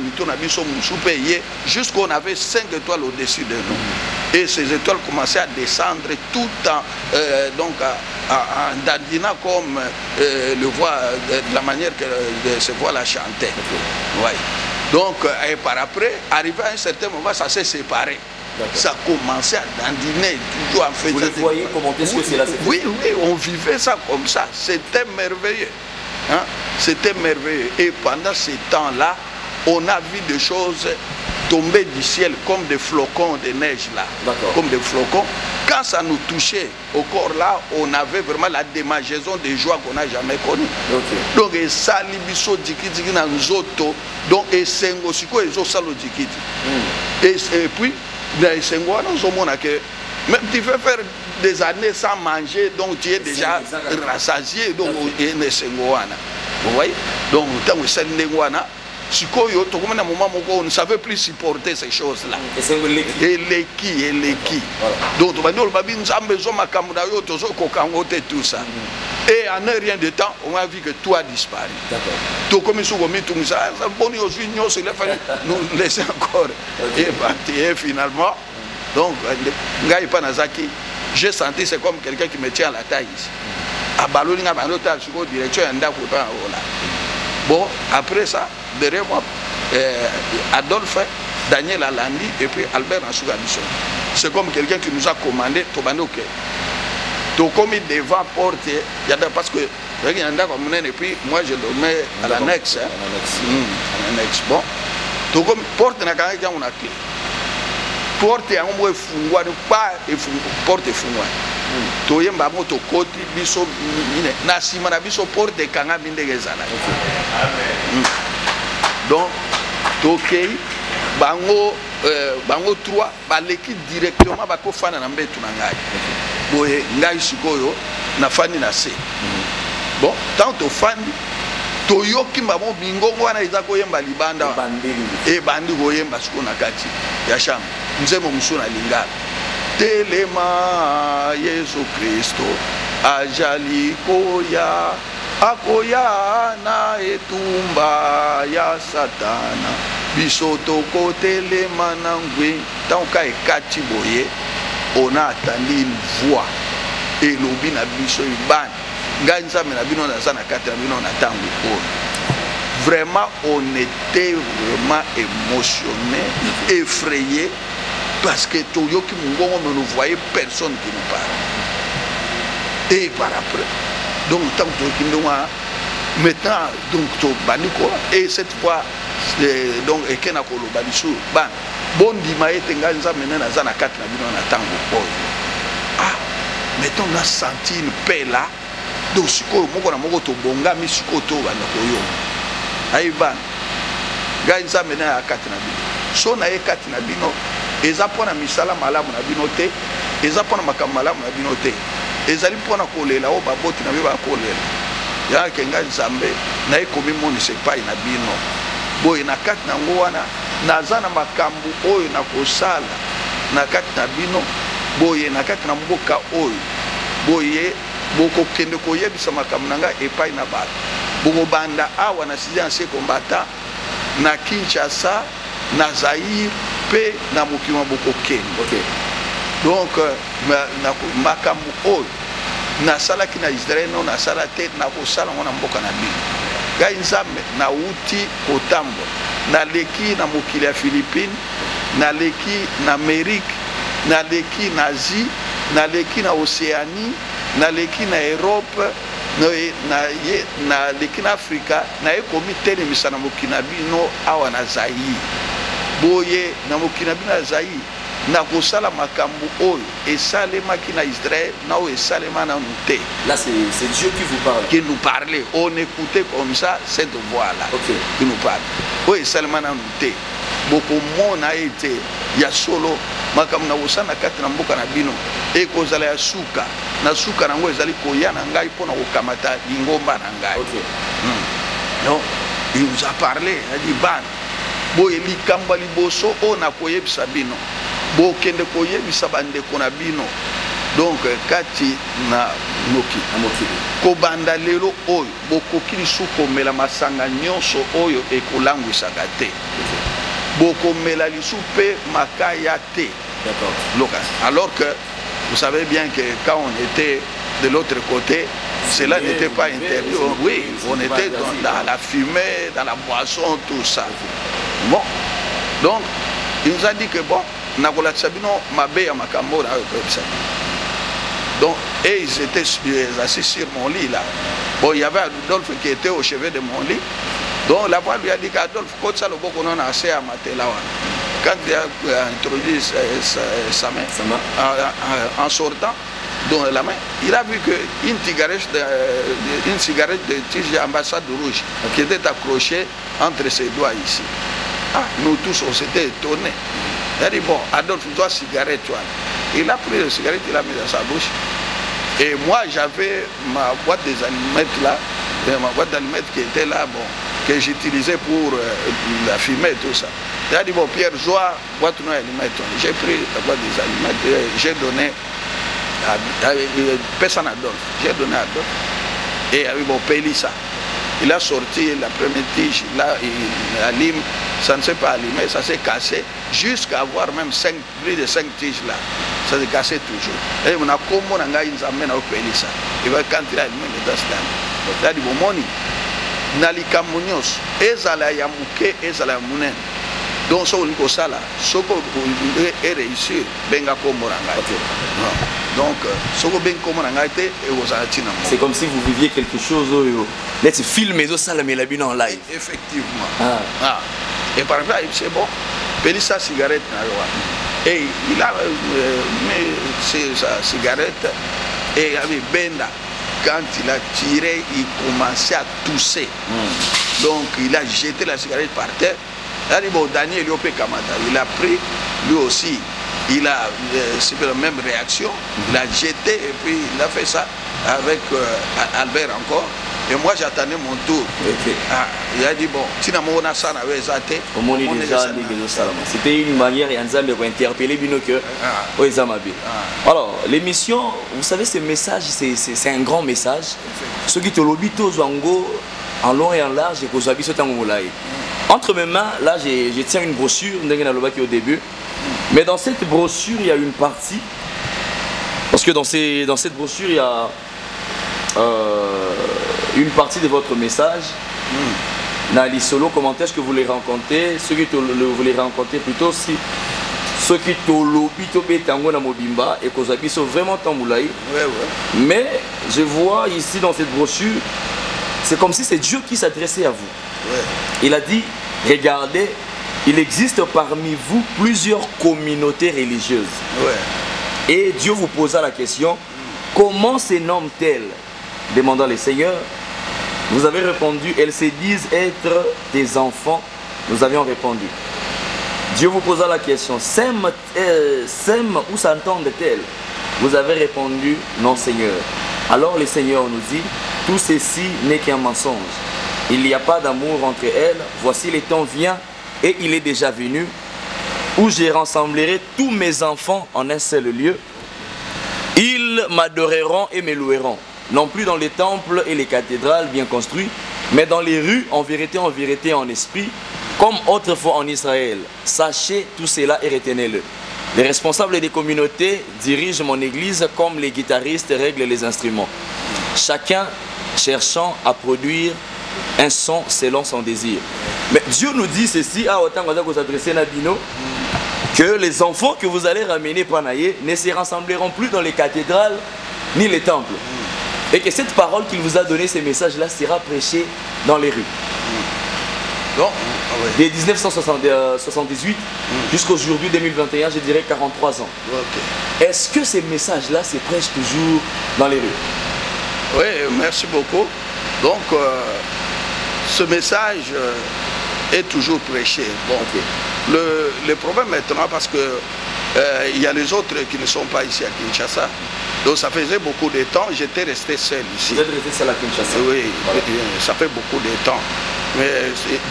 jusqu'on avait cinq étoiles au-dessus de nous. Et ces étoiles commençaient à descendre tout en, euh, donc, comme euh, le voit, de la manière que euh, se voit la chanter. Ouais. Donc, euh, et par après, arrivé à un certain moment, ça s'est séparé. Ça commençait à dandiner, toujours en faisant Vous les des- voyez comment est-ce que Oui, cela s'est fait Oui, oui, on vivait ça comme ça. C'était merveilleux. Hein? C'était merveilleux. Et pendant ces temps-là, on a vu des choses tomber du ciel comme des flocons de neige là. D'accord. Comme des flocons. Quand ça nous touchait au corps là, on avait vraiment la démangeaison de joie qu'on n'a jamais connue. Ok. donc esali biso dikidiki na nzoto donc esengo sikoyo ezosala odikidi et, et puis wana ozomona ke même tu veux faire des années sans manger donc tu es déjà rassasié donc na esengo wana Vous voyez? Donc ntango esali ndenge wana sikoyo tokomi na moment moko on ne savait plus supporter ces choses là eleki eleki donc tobandi oloba bi nzambe ezwa makambo na yo tozokoka yango te tout ça et en un rien de temps on a vu que tout a disparu. D'accord. Tokomi so komitungisa "Ah, boni ozwi nyonso il a fallu nous laisser encore. Et parti et finalement donc ngai epa nazaki j'ai senti c'est comme quelqu'un qui me tient à la taille ici. Direction epa na ola bon après ça derrière moi euh, Adolphe Daniel Alandi et puis Albert biso c'est comme quelqu'un qui nous a commandé tobandi oke tokomi devant porte ya da parce que ezalaki na ndako ya monene puis moi je dormais à l'annexe hein. À l'annexe. Mm, à l'annexe. Bon. Tokomi porte nakangaki yango na clé. Porte yango moko efungwani pa porte efungwani toyemba yango tokoti biso mine. Na nsima na biso porte ekangami ndenge ezalaki donc tokei bango euh, bango trois baleki directement bakofanda na mbetu na ngai boye ngai sikoyo nafandi na se. Bon ntango tofandi toyoki bango bingongo wana eza koyemba libanda. Ebandi koyemba sikoyo na kati ya chambre. Nzembo mosusu na lingala telema yesu kristo ajali koya akoya na etumba ya satana. Biso tokotelema na ngwi ntango ka ekati boye ona atandi une voix elobi na biso ebani ngai nzambe na bino naza na kati na bino na ntango oyo. Vraiment on était vraiment émotionné, effrayé, parce que Toyoki Mungongo ne nous voyait personne qui nous parle. Et par après, donc que Toyoki Mungongo, maintenant, donc to baniko, et cette fois, donc bondima ete ngai nzambe nde naza na kati na bino na ntango oyo. Ah maintenant on a senti une paix là donc sikoyo moko na moko tobongami sikoyo tobanda koyonga ayi bana ngai nzambe na ya kati na bino. So na ye kati na bino eza mpona misala malamu na bino te eza mpona makambo malamu na bino te. Ezali mpona kolela oyo baboti na bino bakolela yake ngai nzambe naye komimonisa epai na bino. Boye na kati na yango wana naza na makambo oyo nakosala na kati na bino. Boye na kati na mboka oyo. Boye bokokende koyebisa makambo na ngai epai na bato. Bokobanda awa na sixième combattant na kinshasa na zaire mpe na mokili bokokende. Ok. Donc euh, makambo oyo nasalaki na israel no nasala te nakosala yango na mboka na bino. Ngai nzambe nauti kotambola naleki na mokili ya philippine naleki na amérike naleki na asie naleki na océanie naleki na naye- naleki na afrika naye komitelemisa na mokili na bino awa na zaire. Boye na mokili na bino ya zaire nakosala makambo oyo esalemaki na israel na oyo esalema nanu te. Qui vous parle. Qui nous parlait. On écoutait comme ça cette voix là Ok. qui nous parle. Oyo esalema nanu te. Bokomona ete ya solo makambo na kosala na kati na mboka na bino ekozala ya suka. Na suka nango ezali koya na ngai mpo na kokamata lingomba na ngai. Ok. Non il nous a parlé. A dit bana boye likambo ya liboso oyo nakoyebisa bino bokende koyebisa bandeko na bino. Donc kati na noki kobanda lelo oyo bokoki lisusu komela masanga nyonso oyo ekolangwisaka te. Bokomela lisusu mpe makaya te. Alors que vous savez bien que quand on était de l'autre côté, cela n'était pas interdit. Oui, on était dans, la fumée, dans la boisson, tout ça. Bon, donc il nous a dit que bon, nakolakisa bino mabe ya makambo oyo donc et ils étaient assis sur mon lit là. Bon il y avait Adolphe qui était au chevet de mon lit. Donc la voix lui a dit qu'Adolphe kotisa loboko no na se ya matela wana quand il a introduit sa, main en, en sortant dans la main, il a vu qu'une cigarette de, une cigarette de tige ambassade rouge qui était accrochée entre ses doigts ici. Ah, nous tous, on s'était étonnés. Il a dit, bon, Adolphe, toi, cigarette, toi. Il a pris la cigarette, il l'a mis dans sa bouche. Et moi, j'avais ma boîte des allumettes là, ma boîte d'allumettes qui était là, bon, que j'utilisais pour euh, la fumer et tout ça. Il a dit, bon, Pierre, joie, boîte non allumettes. J'ai pris la boîte des allumettes et j'ai donné à, à, à personne Adolphe. J'ai donné à Adolphe. Et il a dit, bon, paye ça. Il a sorti la première tige, là, il allume, ça ne s'est pas allumé, ça s'est cassé, jusqu'à avoir même 5, plus de 5 tiges là. Ça s'est cassé toujours. Et on a comme on a eu ça. Et quand il a allumé le dastan, il a dit, bon, moni, na likambo nyonso ezala ya moke ezala ya monene donc soki olingi kosala soki eréussir benga kombo na ngai donc soki obengi kombo na ngai te ekozala ntina c'est comme si vous viviez quelque chose oyo neti filme ezosalamela bino en live effectivement ah. Ah. et par exemple c'est bon pelisa cigarette na yo wana et il a euh, mis sa cigarette et avait benda quand il a tiré, il commençait à tousser. Mm. Donc il a jeté la cigarette par terre. Bon, Daniel Kamata, il a pris, lui aussi, il a euh, subi la même réaction. Il a jeté et puis il a fait ça avec euh, Albert encore. Et moi j'attendais mon tour. Okay. Ah, il a dit bon. C'était une manière et Nzambe pour interpeller bino que oh Ezamabe. Alors, l'émission, vous savez ce message c'est un grand message. Ce qui te zango en long et en large et que sotango molai. Entre mes mains, là je tiens une brochure au début. Mais dans cette brochure, il y a une partie parce que dans, ces, dans cette brochure, il y a euh, une partie de votre message. Mm. Dans les solo commentaires que vous les rencontrez, ceux qui vous les rencontrez plutôt si ceux qui tolobi tobetango na mobimba et kozabi sont vraiment tamboulaï. Ouais, ouais. Mais je vois ici dans cette brochure, c'est comme si c'est Dieu qui s'adressait à vous. Ouais. Il a dit, regardez, il existe parmi vous plusieurs communautés religieuses. Ouais. Et Dieu vous posa la question, comment se nomment-elles Demandant les seigneurs. Vous avez répondu, elles se disent être des enfants. Nous avions répondu. Dieu vous posa la question, s'aiment euh, ou s'entendent-elles? Vous avez répondu, non Seigneur. Alors le Seigneur nous dit, tout ceci n'est qu'un mensonge. Il n'y a pas d'amour entre elles. Voici le temps vient et il est déjà venu où je rassemblerai tous mes enfants en un seul lieu. Ils m'adoreront et me loueront, non plus dans les temples et les cathédrales bien construits, mais dans les rues, en vérité, en vérité, en esprit, comme autrefois en Israël. Sachez tout cela et retenez-le. Les responsables des communautés dirigent mon église comme les guitaristes règlent les instruments. Chacun cherchant à produire un son selon son désir. Mais Dieu nous dit ceci, à autant qu'on s'adresser à Bino, que les enfants que vous allez ramener Panaye ne se rassembleront plus dans les cathédrales ni les temples. Et que cette parole qu'il vous a donnée, ces messages-là, sera prêchée dans les rues. Bon, Dès 1978 jusqu'à aujourd'hui 2021, je dirais 43 ans. Est-ce que ces messages-là se prêchent toujours dans les rues? Oui, merci beaucoup. Donc, euh, ce message euh, est toujours prêché. Bon, le, le problème maintenant, parce que euh, il y a les autres qui ne sont pas ici à Kinshasa. Donc ça faisait beaucoup de temps, j'étais resté seul ici. Vous êtes resté seul à Kinshasa Oui, Voilà. ça fait beaucoup de temps. Mais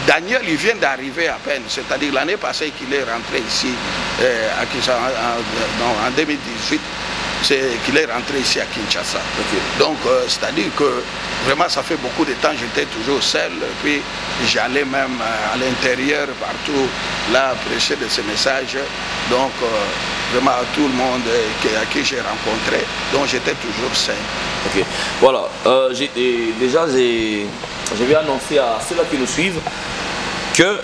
Daniel, il vient d'arriver à peine, c'est-à-dire l'année passée qu'il est rentré ici euh, à Kinshasa en, en- en 2018. C'est qu'il est rentré ici à Kinshasa. Donc, euh, c'est-à-dire que vraiment, ça fait beaucoup de temps, j'étais toujours seul. Puis, j'allais même euh, à l'intérieur, partout, là, prêcher de ces messages. Donc, euh, vraiment, à tout le monde à qui j'ai rencontré. Donc, j'étais toujours seul. Ok. Voilà. déjà, je vais annoncer à ceux-là qui nous suivent que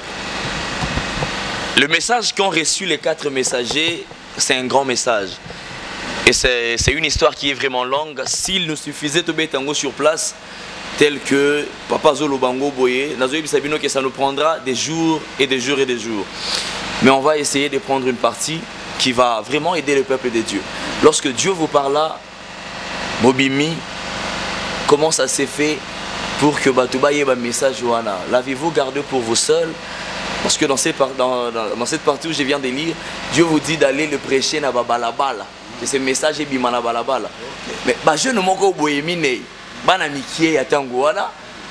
le message qu'ont reçu les quatre messagers, c'est un grand message. Et c'est une histoire qui est vraiment longue. S'il nous suffisait de mettre sur place, tel que Papa Zolo Bango Boye, que ça nous prendra des jours et des jours et des jours. Mais on va essayer de prendre une partie qui va vraiment aider le peuple de Dieu. Lorsque Dieu vous parla, Mobimi, comment ça s'est fait pour que Batouba ait un message Johanna? L'avez-vous gardé pour vous seul? Parce que dans cette, dans, dans, cette partie où je viens de lire, Dieu vous dit d'aller le prêcher na Babalabala ce message ebima na balabala mais bajeune moko boye minei bana mikie ya ntango wana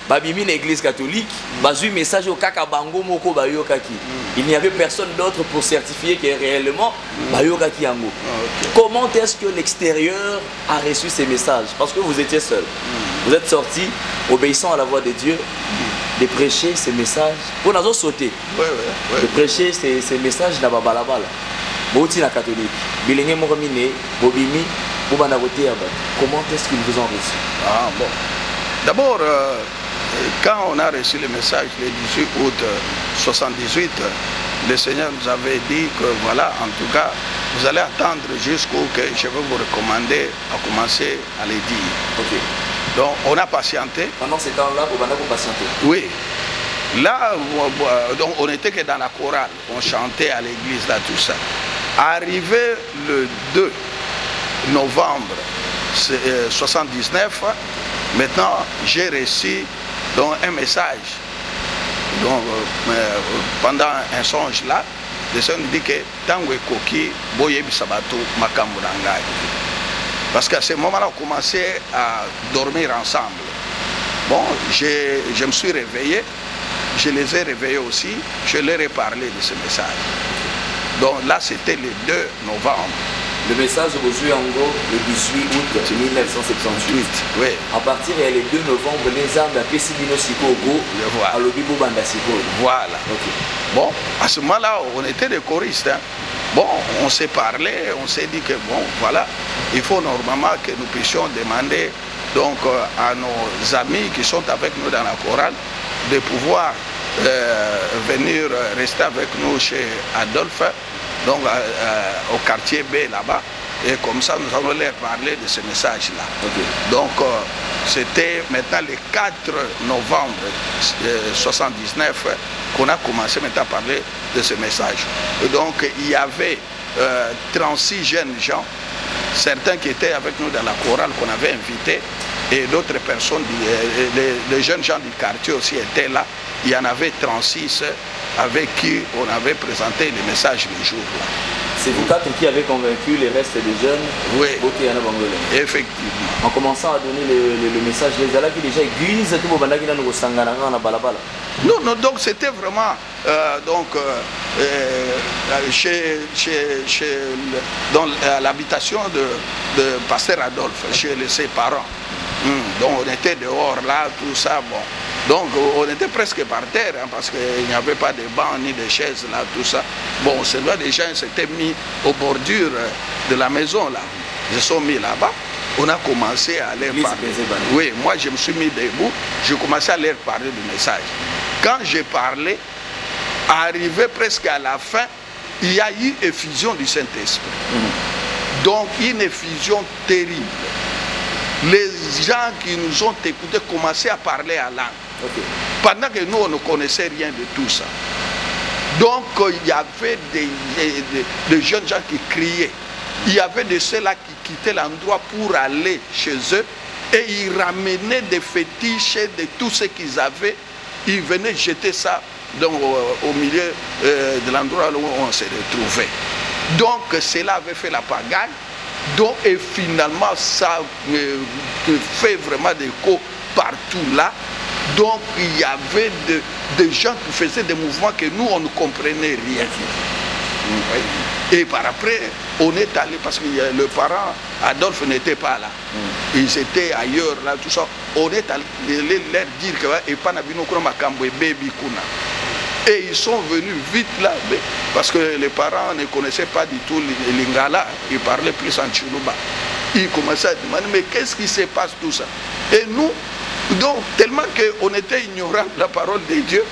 babimi na église catholique bazwi message oyo kaka bango moko bayokaki il n'y avait personne d'autre pour certifier que réellement bayokaki yango. Comment est-ce que l'extérieur a reçu ces messages? Parce que vous étiez seul. Vous êtes sorti obéissant à la voix de Dieu de prêcher ces messages. Pour nous sauter. De prêcher ces, ces messages na babalabala bouti la catholique bilenge moko mine bobimi bobanda koteya bato comment est-ce qu'ils vous ont reçu? Ah bon d'abord euh, quand on a reçu le message le 18 août 78 le Seigneur nous avait dit que voilà, en tout cas, vous allez attendre jusqu'au que je vais vous recommander à commencer à les dire. Ok. Donc, on a patienté. Pendant ce temps-là, vous avez patienté? Oui. Là, donc, on n'était que dans la chorale. On chantait à l'église, là, tout ça. Arrivé le 2 novembre 79, maintenant j'ai reçu un message. Donc, euh, pendant un songe là, le Seigneur dit que tango ekoki boyebisa bato makambo. Parce qu'à ce moment-là, on commençait à dormir ensemble. Bon, je me suis réveillé, je les ai réveillés aussi, je leur ai parlé de ce message. Donc là, c'était le 2 novembre. Le message reçu en gros le 18 août 1978. Oui. À partir du 2 novembre, les armes à Pessibino Sikogo, à l'Obibo Banda Voilà. Bon, à ce moment-là, on était des choristes. Hein. Bon, on s'est parlé, on s'est dit que bon, voilà, il faut normalement que nous puissions demander donc euh, à nos amis qui sont avec nous dans la chorale de pouvoir euh, venir rester avec nous chez Adolphe, donc euh, euh, au quartier B là-bas. Et comme ça, nous allons leur parler de ce message-là. Donc, c'était maintenant le 4 novembre 1979 qu'on a commencé maintenant à parler de ce message. Et donc, il y avait 36 jeunes gens, certains qui étaient avec nous dans la chorale qu'on avait invité, et d'autres personnes, les jeunes gens du quartier aussi étaient là il y en avait 36 avec qui on avait présenté le message le jour-là. C'est vous quatre qui avez convaincu les restes des jeunes Oui. Effectivement. En commençant à donner le, le, le message, les alaki déjà église, tout le balabala. Non, non, donc c'était vraiment euh, donc, euh, euh, chez, chez, chez, dans l'habitation de, de Pasteur Adolphe, chez ses parents. Hum, donc on était dehors là, tout ça, bon. Donc on était presque par terre hein, parce qu'il n'y avait pas de bancs ni de chaises là, tout ça. Bon, c'est là des gens s'étaient mis aux bordures de la maison là. Ils se sont mis là-bas. On a commencé à leur parler. Oui, moi je me suis mis debout, j'ai commencé à leur parler du message. Quand j'ai parlé, arrivé presque à la fin, il y a eu effusion du Saint-Esprit. Mhm. Donc une effusion terrible. Les gens qui nous ont écoutés commençaient à parler à Pendant que nous, on ne connaissait rien de tout ça. Donc, il y avait des, jeunes gens qui criaient. Il y avait de ceux-là qui quittaient l'endroit pour aller chez eux et ils ramenaient des fétiches de tout ce qu'ils avaient. Ils venaient jeter ça au, milieu euh, de l'endroit où on se retrouvait. Donc, cela avait fait la pagaille. Donc, et finalement, ça euh, fait vraiment des coups partout là. Donc il y avait des gens qui faisaient des mouvements que nous, on ne comprenait rien. Et par après, on est allé, parce que le parent, Adolphe, n'était pas là. Mm. Ils étaient ailleurs, là, tout ça. On est allé leur dire que, et pas baby kuna. Et ils sont venus vite là, parce que les parents ne connaissaient pas du tout l'Ingala, ils parlaient plus en Chuluba. Ils commençaient à demander, mais qu'est-ce qui se passe tout ça? Et nous, donc, tellement qu'on était ignorants de la parole de Dieu,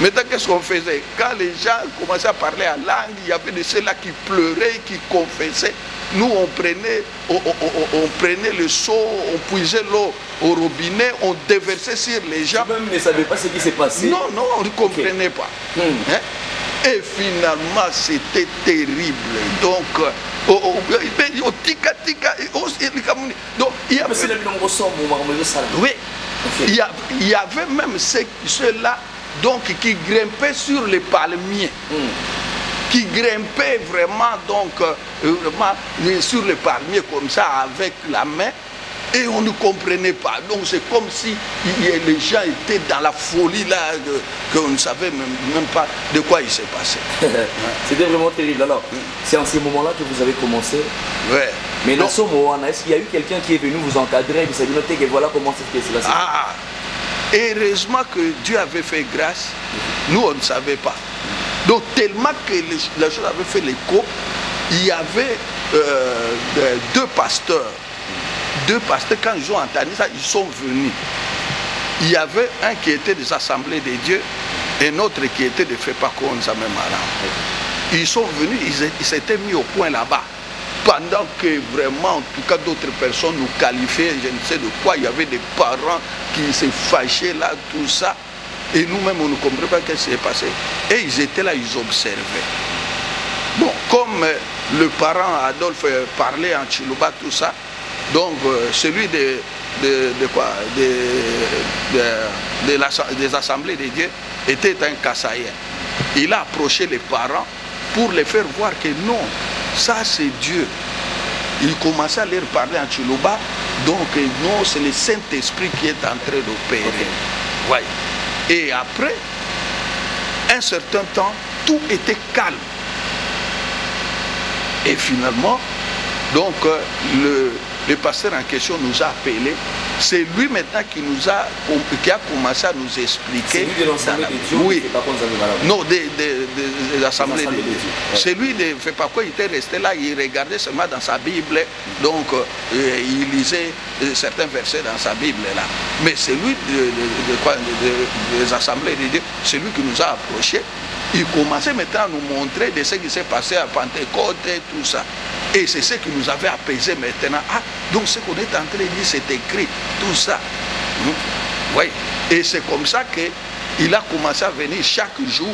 Maintenant, qu'est-ce qu'on faisait? Quand les gens commençaient à parler en langue, il y avait de ceux-là qui pleuraient, qui confessaient. Nous, on prenait, on, prenait le seau, on puisait l'eau au robinet, on déversait sur les gens. Même ne savait pas ce qui s'est passé? Non, non, on ne comprenait pas. Hmm. Hein? Et finalement, c'était terrible. Donc, oh, oh, oh tika tika, donc il y avait... Oui, il, y il y avait même ceux-là donc qui grimpait sur les palmiers. Hmm. Qui grimpait vraiment, donc, euh, vraiment, sur les palmiers comme ça, avec la main. Et on ne comprenait pas. Donc c'est comme si les gens étaient dans la folie là, qu'on ne savait même, pas de quoi il s'est passé. C'était vraiment terrible. Alors, c'est en ces moments-là que vous avez commencé Ouais. Mais dans ce moment, est-ce qu'il y a eu quelqu'un qui est venu vous encadrer, vous avez noté que voilà comment c'était cela Ah, heureusement que Dieu avait fait grâce, nous on ne savait pas. Donc tellement que la chose avait fait l'écho, il y avait euh, deux pasteurs. Deux pasteurs, quand ils ont entendu ça, ils sont venus. Il y avait un qui était des assemblées de Dieu et un autre qui était de Fepako Nzamemara. Ils sont venus, ils s'étaient mis au point là-bas pendant que vraiment, en tout cas, d'autres personnes nous qualifiaient, je ne sais de quoi, il y avait des parents qui se fâchaient là, tout ça. Et nous-mêmes, on ne comprenait pas ce qui s'est passé. Et ils étaient là, ils observaient. Bon, comme euh, le parent Adolphe euh, parlait en Chiluba, tout ça, donc euh, celui de, de, quoi? Des assemblées de Dieu était un Kassaïen. Il a approché les parents pour les faire voir que non, ça, c'est Dieu. Il commençait à leur parler en Chiloba. Donc, non, c'est le Saint-Esprit qui est en train d'opérer. Et après, un certain temps, tout était calme. Et finalement, donc, euh, le, le pasteur en question nous a appelés. C'est lui maintenant qui nous a, qui a commencé à nous expliquer. C'est lui de l'Assemblée Oui. Non, des, assemblées des dieux. C'est lui de fait pas quoi, il était resté là, il regardait seulement dans sa Bible, donc euh, il lisait euh, certains versets dans sa Bible là. Mais c'est lui de, des assemblées des dieux, c'est lui qui nous a approchés. Il commençait maintenant à nous montrer de ce qui s'est passé à Pentecôte et tout ça. Et c'est ce qui nous avait apaisé maintenant. Ah, donc ce qu'on est en train de dire, c'est écrit, tout ça. Hmm? Oui. Et c'est comme ça qu'il a commencé à venir chaque jour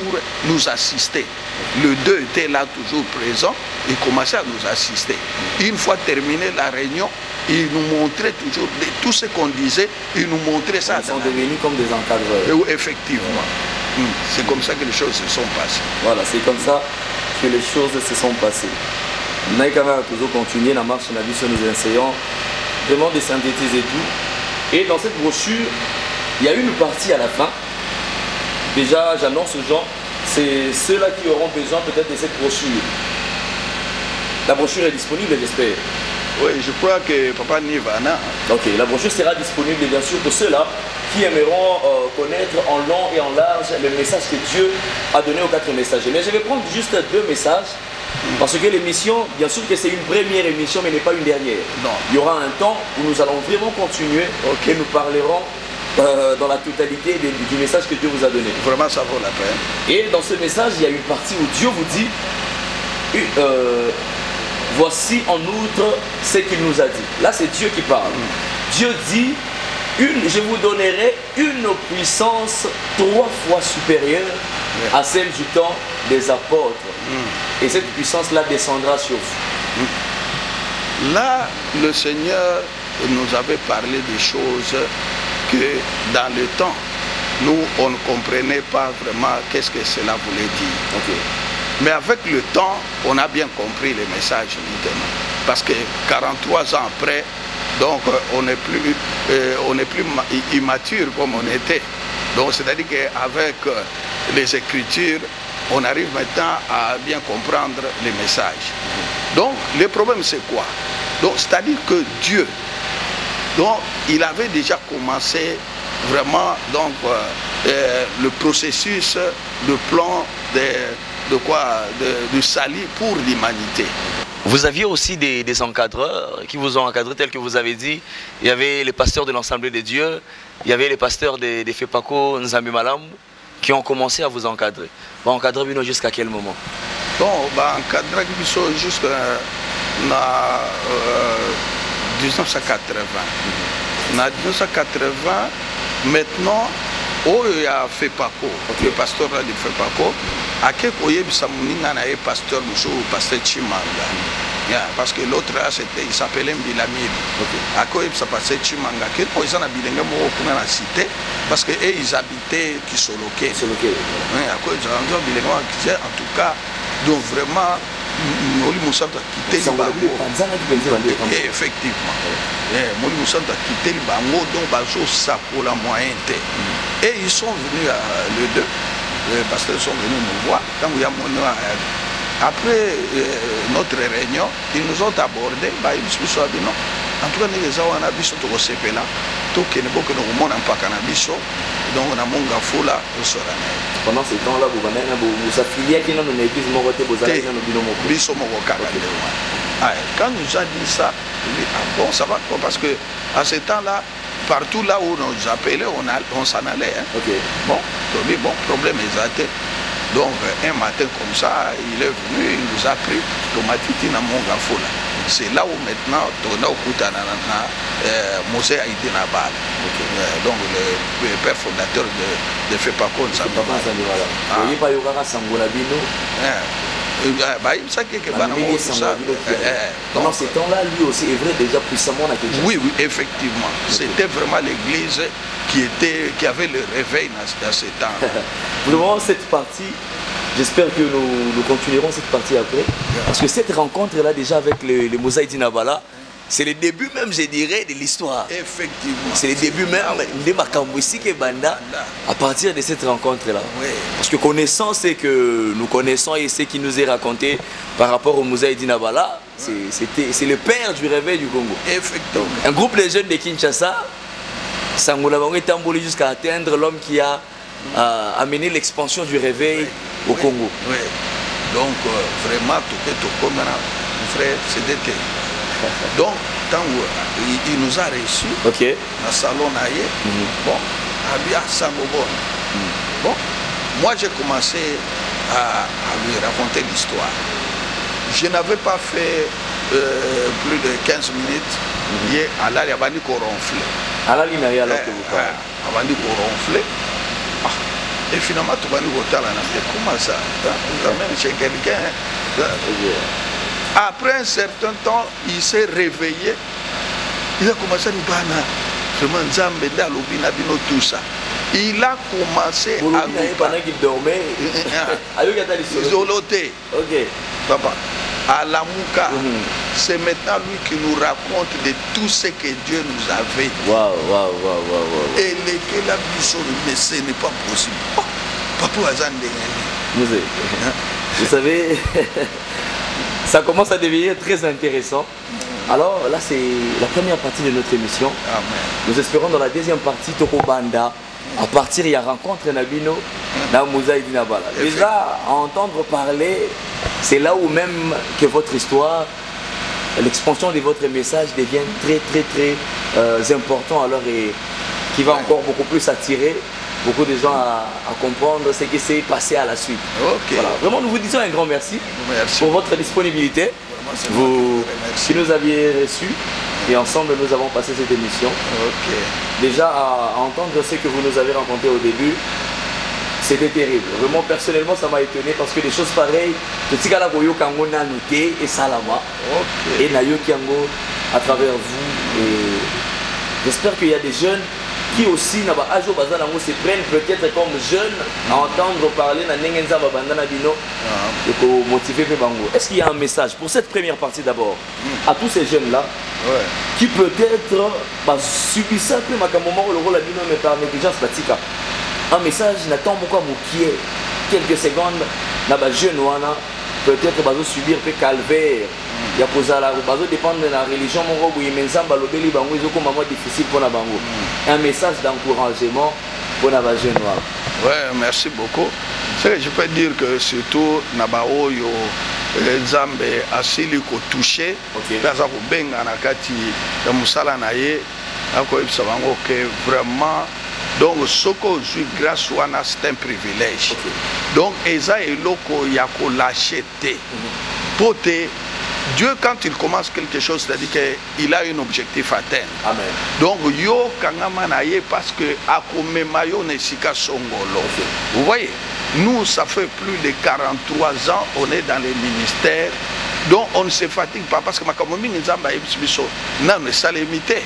nous assister. Le 2 était là toujours présent, il commençait à nous assister. Une fois terminé la réunion, il nous montrait toujours tout ce qu'on disait, il nous montrait ça. Ils sont devenus comme des encadreurs. Effectivement. Hmm. C'est comme ça que les choses se sont passées. Voilà, c'est comme ça que les choses se sont passées. naye kaka toujours continuer la marche na biso nous enseignons vraiment de synthétiser tout et dans cette brochure il y a une partie à la fin déjà j'annonce aux gens c'est ceux-là qui auront besoin peut-être de cette brochure la brochure est disponible j'espère oui, je crois que Papa Nivana. Ok, la brochure sera disponible bien sûr pour ceux-là qui aimeront euh, connaître en long et en large le message que Dieu a donné aux quatre messagers. Mais je vais prendre juste deux messages parce que l'émission, bien sûr que c'est une première émission, mais n'est pas une dernière. Non. Il y aura un temps où nous allons vraiment continuer et nous parlerons euh, dans la totalité du message que Dieu vous a donné. Vraiment, ça vaut la peine. Et dans ce message, il y a une partie où Dieu vous dit euh, voici en outre ce qu'il nous a dit. Là, c'est Dieu qui parle. Dieu dit une, je vous donnerai une puissance trois fois supérieure à celle du temps des apôtres. Et cette puissance-là descendra sur vous. Là, le Seigneur nous avait parlé des choses que dans le temps, nous, on ne comprenait pas vraiment qu'est-ce que cela voulait dire. Mais avec le temps, on a bien compris le message maintenant. Parce que 43 ans après, donc on n'est plus, euh, on plus immature comme on était. Donc c'est-à-dire qu'avec les Écritures, on arrive maintenant à bien comprendre les messages. Donc, le problème, c'est quoi? Donc, c'est-à-dire que Dieu, donc, il avait déjà commencé vraiment donc, euh, euh, le processus, le plan de, de quoi de, de salut pour l'humanité. Vous aviez aussi des, des, encadreurs qui vous ont encadré, tel que vous avez dit. Il y avait les pasteurs de l'Assemblée de Dieu, il y avait les pasteurs des de FEPACO, Nzambi Malam, qui ont commencé à vous encadrer. Bon, encadrer Bino jusqu'à quel moment? Bon, bah, encadrer jusqu'à euh, 1980. En 1980, maintenant, oyo ya fepako okay. le pasteur là de fepako ake koyebisa moninga na ye pasteur mosusu pasteur chimanga. Yeah, parce que l'autre là c'était il s'appelait mbilamili okay. akoyebisa pasteur chimanga? Ke no eza na bilenge moko kuna na cité parce que e ils habitaient kisoloke akoyebisa bilenge moko en tout cas donc vraiment molimo santo akiteli bango. Effectivement. Molimo santo akiteli bango donc bazosakola moyen te. Et ils sont venus les deux les pasteurs sont venus nous voir. Ntango ya moni Après euh, notre réunion, ils nous ont abordé, bah, ils nous ont dit non. En tout cas, nous avons un abysso de Rosepela, tout qui n'est pas que nous avons pas qu'un abysso, donc on a mon gafoula, nous serons Pendant ce temps-là, vous avez vous affiliez qui dans l'église Moroté, vous allez dans le binôme. Bisso Moroka, quand nous a dit ça, dit, ah bon, ça va quoi Parce que à ce temps-là, partout là où on nous appelait, on, on s'en allait. Hein. Okay. Bon, donc, bon, problème exact. Donc un matin comme ça il est venu il nous a pris tomatiti na monga fula c'est là où maintenant tona okutana okay. euh, donc le, le père fondateur de, de fepako oyeba yokaka sango na bino bayebisaki eke bana pendant ce temps là lui aussi œuvrait déjà puissamment quelque oui oui effectivement. C'était vraiment l'église qui était qui avait le réveil dans, dans ce temps. Vraiment cette partie. J'espère que nous, nous, continuerons cette partie après. Parce que cette rencontre-là, déjà avec les, les Mosaïques d'Inabala, c'est le début même, je dirais, de l'histoire. Effectivement. C'est le début même de Makamboussike Banda à partir de cette rencontre-là. Oui. Parce que connaissant ce que nous connaissons et ce qui nous est raconté par rapport au Mosaïque d'Inabala, c'est le père du réveil du Congo. Effectivement. Un groupe de jeunes de Kinshasa, Sangola Bango est embolé jusqu'à atteindre l'homme qui a euh, amené l'expansion du réveil oui. au Congo. Oui. Donc, euh, vraiment, tout ce que tu frère, c'est que. Donc, tant il, il nous a reçus Ok. dans le salon naïe, Mhm. bon, à lui à Sangobon. Bon, moi j'ai commencé à, à lui raconter l'histoire. Je n'avais pas fait euh, plus de 15 minutes, il est à là, il a banni qu'on ronflait. alali na ye alors que vous parlez. abandi koronfle et finalement tobandi kotala na te comment ça? Quand même chez quelqu'un hein. Après un certain temps il s'est réveillé. Il a commencé à dire na bino tout ça. Il a commencé à nous pendant qu'il dormait. Ata lisolo. Isolo te ok. Papa à Lamouka Mhm. c'est maintenant lui qui nous raconte de tout ce que Dieu nous avait. Dit waouh waouh waouh waouh waouh. Elekela biso mais ce n'est pas possible. Oh, papa aza ndenge nini Musée. Vous savez, ça commence à devenir très intéressant. Alors là, c'est la première partie de notre émission. amen Nous espérons dans la deuxième partie, Toko Banda, à partir, il y a rencontre Nabino, dans Moussa et Dinabala. Déjà, à entendre parler, c'est là où même que votre histoire, l'expansion de votre message devient très, très, très euh, important alors et qui va encore beaucoup plus attirer beaucoup de gens à, à comprendre ce qui s'est passé à la suite. Voilà. Vraiment, nous vous disons un grand merci merci pour votre disponibilité. Vraiment, Vous, qui nous aviez reçus et ensemble nous avons passé cette émission. Déjà à, à entendre ce que vous nous avez raconté au début, c'était terrible. Vraiment personnellement ça m'a étonné parce que des choses pareilles, totikala koyoka yango nanu te esalama ok et nayoki yango à travers vous et j'espère qu'il y a des jeunes qui aussi na ba âge oyo baza nango se prennent peut-être comme jeunes à entendre parler na ndenge nzambe abanda na bino. Ah, motiver mpe bango est-ce qu'il y a un message pour cette première partie d'abord à tous ces jeunes là ouais. qui peut-être basubisa mpe makambo moko lokola bino me par négligence batika un message na ntango moko ya mokie quelques secondes na bajeune wana peut-être bazosubir mpe calvaire. Ya kozala bazodépendre na religion moko boye me nzambe alobeli bango ezokoma mwa difficile mpona bango. Un message d'encouragement mpona bajeune wana Ouais, merci beaucoup. Ce que je peux dire que surtout na oyo nzambe asili kotouche Ok. mpe aza kobenga na kati ya mosala na ye. Akoyebisa bango ke vraiment donc soki ozwi grâce wana c'est un privilège. Ok. donc eza eloko ya kolashe te mpo te dieu quand il commence quelque chose c'est-à-dire qu'il a un objectif à atteindre. Amen. Donc yo kangama na ye parce que akomema yo na esika songolo. Vous voyez nous ça fait plus de 43 ans on est dans les ministères donc on ne se fatigue pas parce que makambo mingi nzambe ayebisi biso nano esalemi te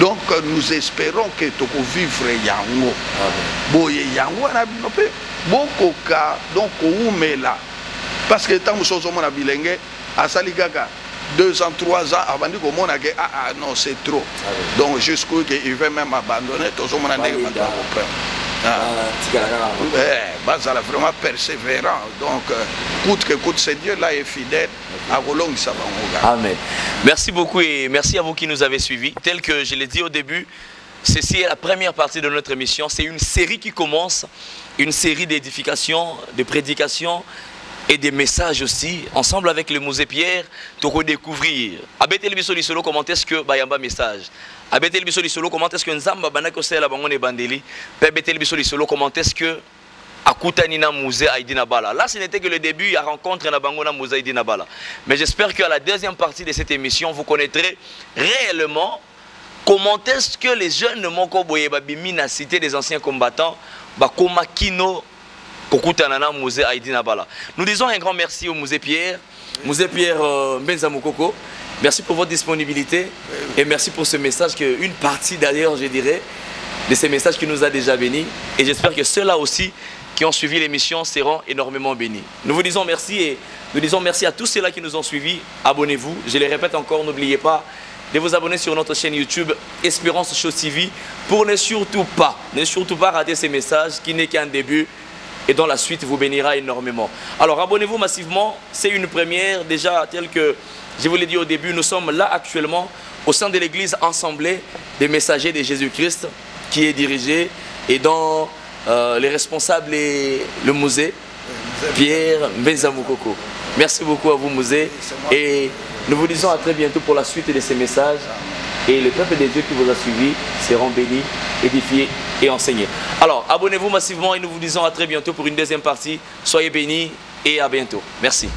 donc nous espérons que tokovivre yango. Amen. Boye yango mpe bokoka donc koumela. Parce que ntango mosusu ozomona bilenge asali kaka deux ans trois ans abandi komona ke ah, ah non c'est trop ouais. donc jusqu'où il veut même abandonner tozomona ndenge bato bakoprendre Ah, bazala vraiment persévérant donc euh, coûte que coûte c'est Dieu là est fidèle akolongisa bango Amen. Merci beaucoup et merci à vous qui nous avez suivis. Tel que je l'ai dit au début, ceci est la première partie de notre émission. C'est une série qui commence, une série d'édifications, de prédications et des messages aussi. Ensemble avec le Musée Pierre, tu redécouvrir. Abeteli biso lisolo comment est-ce que bayamba message. Abeteli biso lisolo comment est-ce que nzamba banako sela bango ne bandeli. Pe abeteli biso lisolo comment est-ce que akutani na musée Aïdi Nabala. Là, ce n'était que le début, a rencontre na bango na musée Aïdi Nabala. Mais j'espère qu'à la deuxième partie de cette émission, vous connaîtrez réellement comment est-ce que les jeunes moko boye babimi na cité des anciens combattants bakoma kino Nous disons un grand merci au musée Pierre, musée Pierre euh, Benza Mukoko. Merci pour votre disponibilité et merci pour ce message que une partie d'ailleurs, je dirais, de ces messages qui nous a déjà bénis. Et j'espère que ceux-là aussi qui ont suivi l'émission seront énormément bénis. Nous vous disons merci et nous disons merci à tous ceux-là qui nous ont suivis. Abonnez-vous. Je les répète encore, n'oubliez pas de vous abonner sur notre chaîne YouTube Espérance Show TV pour ne surtout pas, ne surtout pas rater ces messages qui n'est qu'un début et dont la suite vous bénira énormément. Alors abonnez-vous massivement, c'est une première déjà telle que je vous l'ai dit au début, nous sommes là actuellement au sein de l'église ensemblée des messagers de Jésus-Christ qui est dirigée et dont euh, les responsables et le musée Pierre Mbenzamukoko. Merci beaucoup à vous musée et nous vous disons à très bientôt pour la suite de ces messages et le peuple des dieux qui vous a suivi seront bénis, édifiés et enseignés. Alors abonnez-vous massivement et nous vous disons à très bientôt pour une deuxième partie. Soyez bénis et à bientôt. Merci.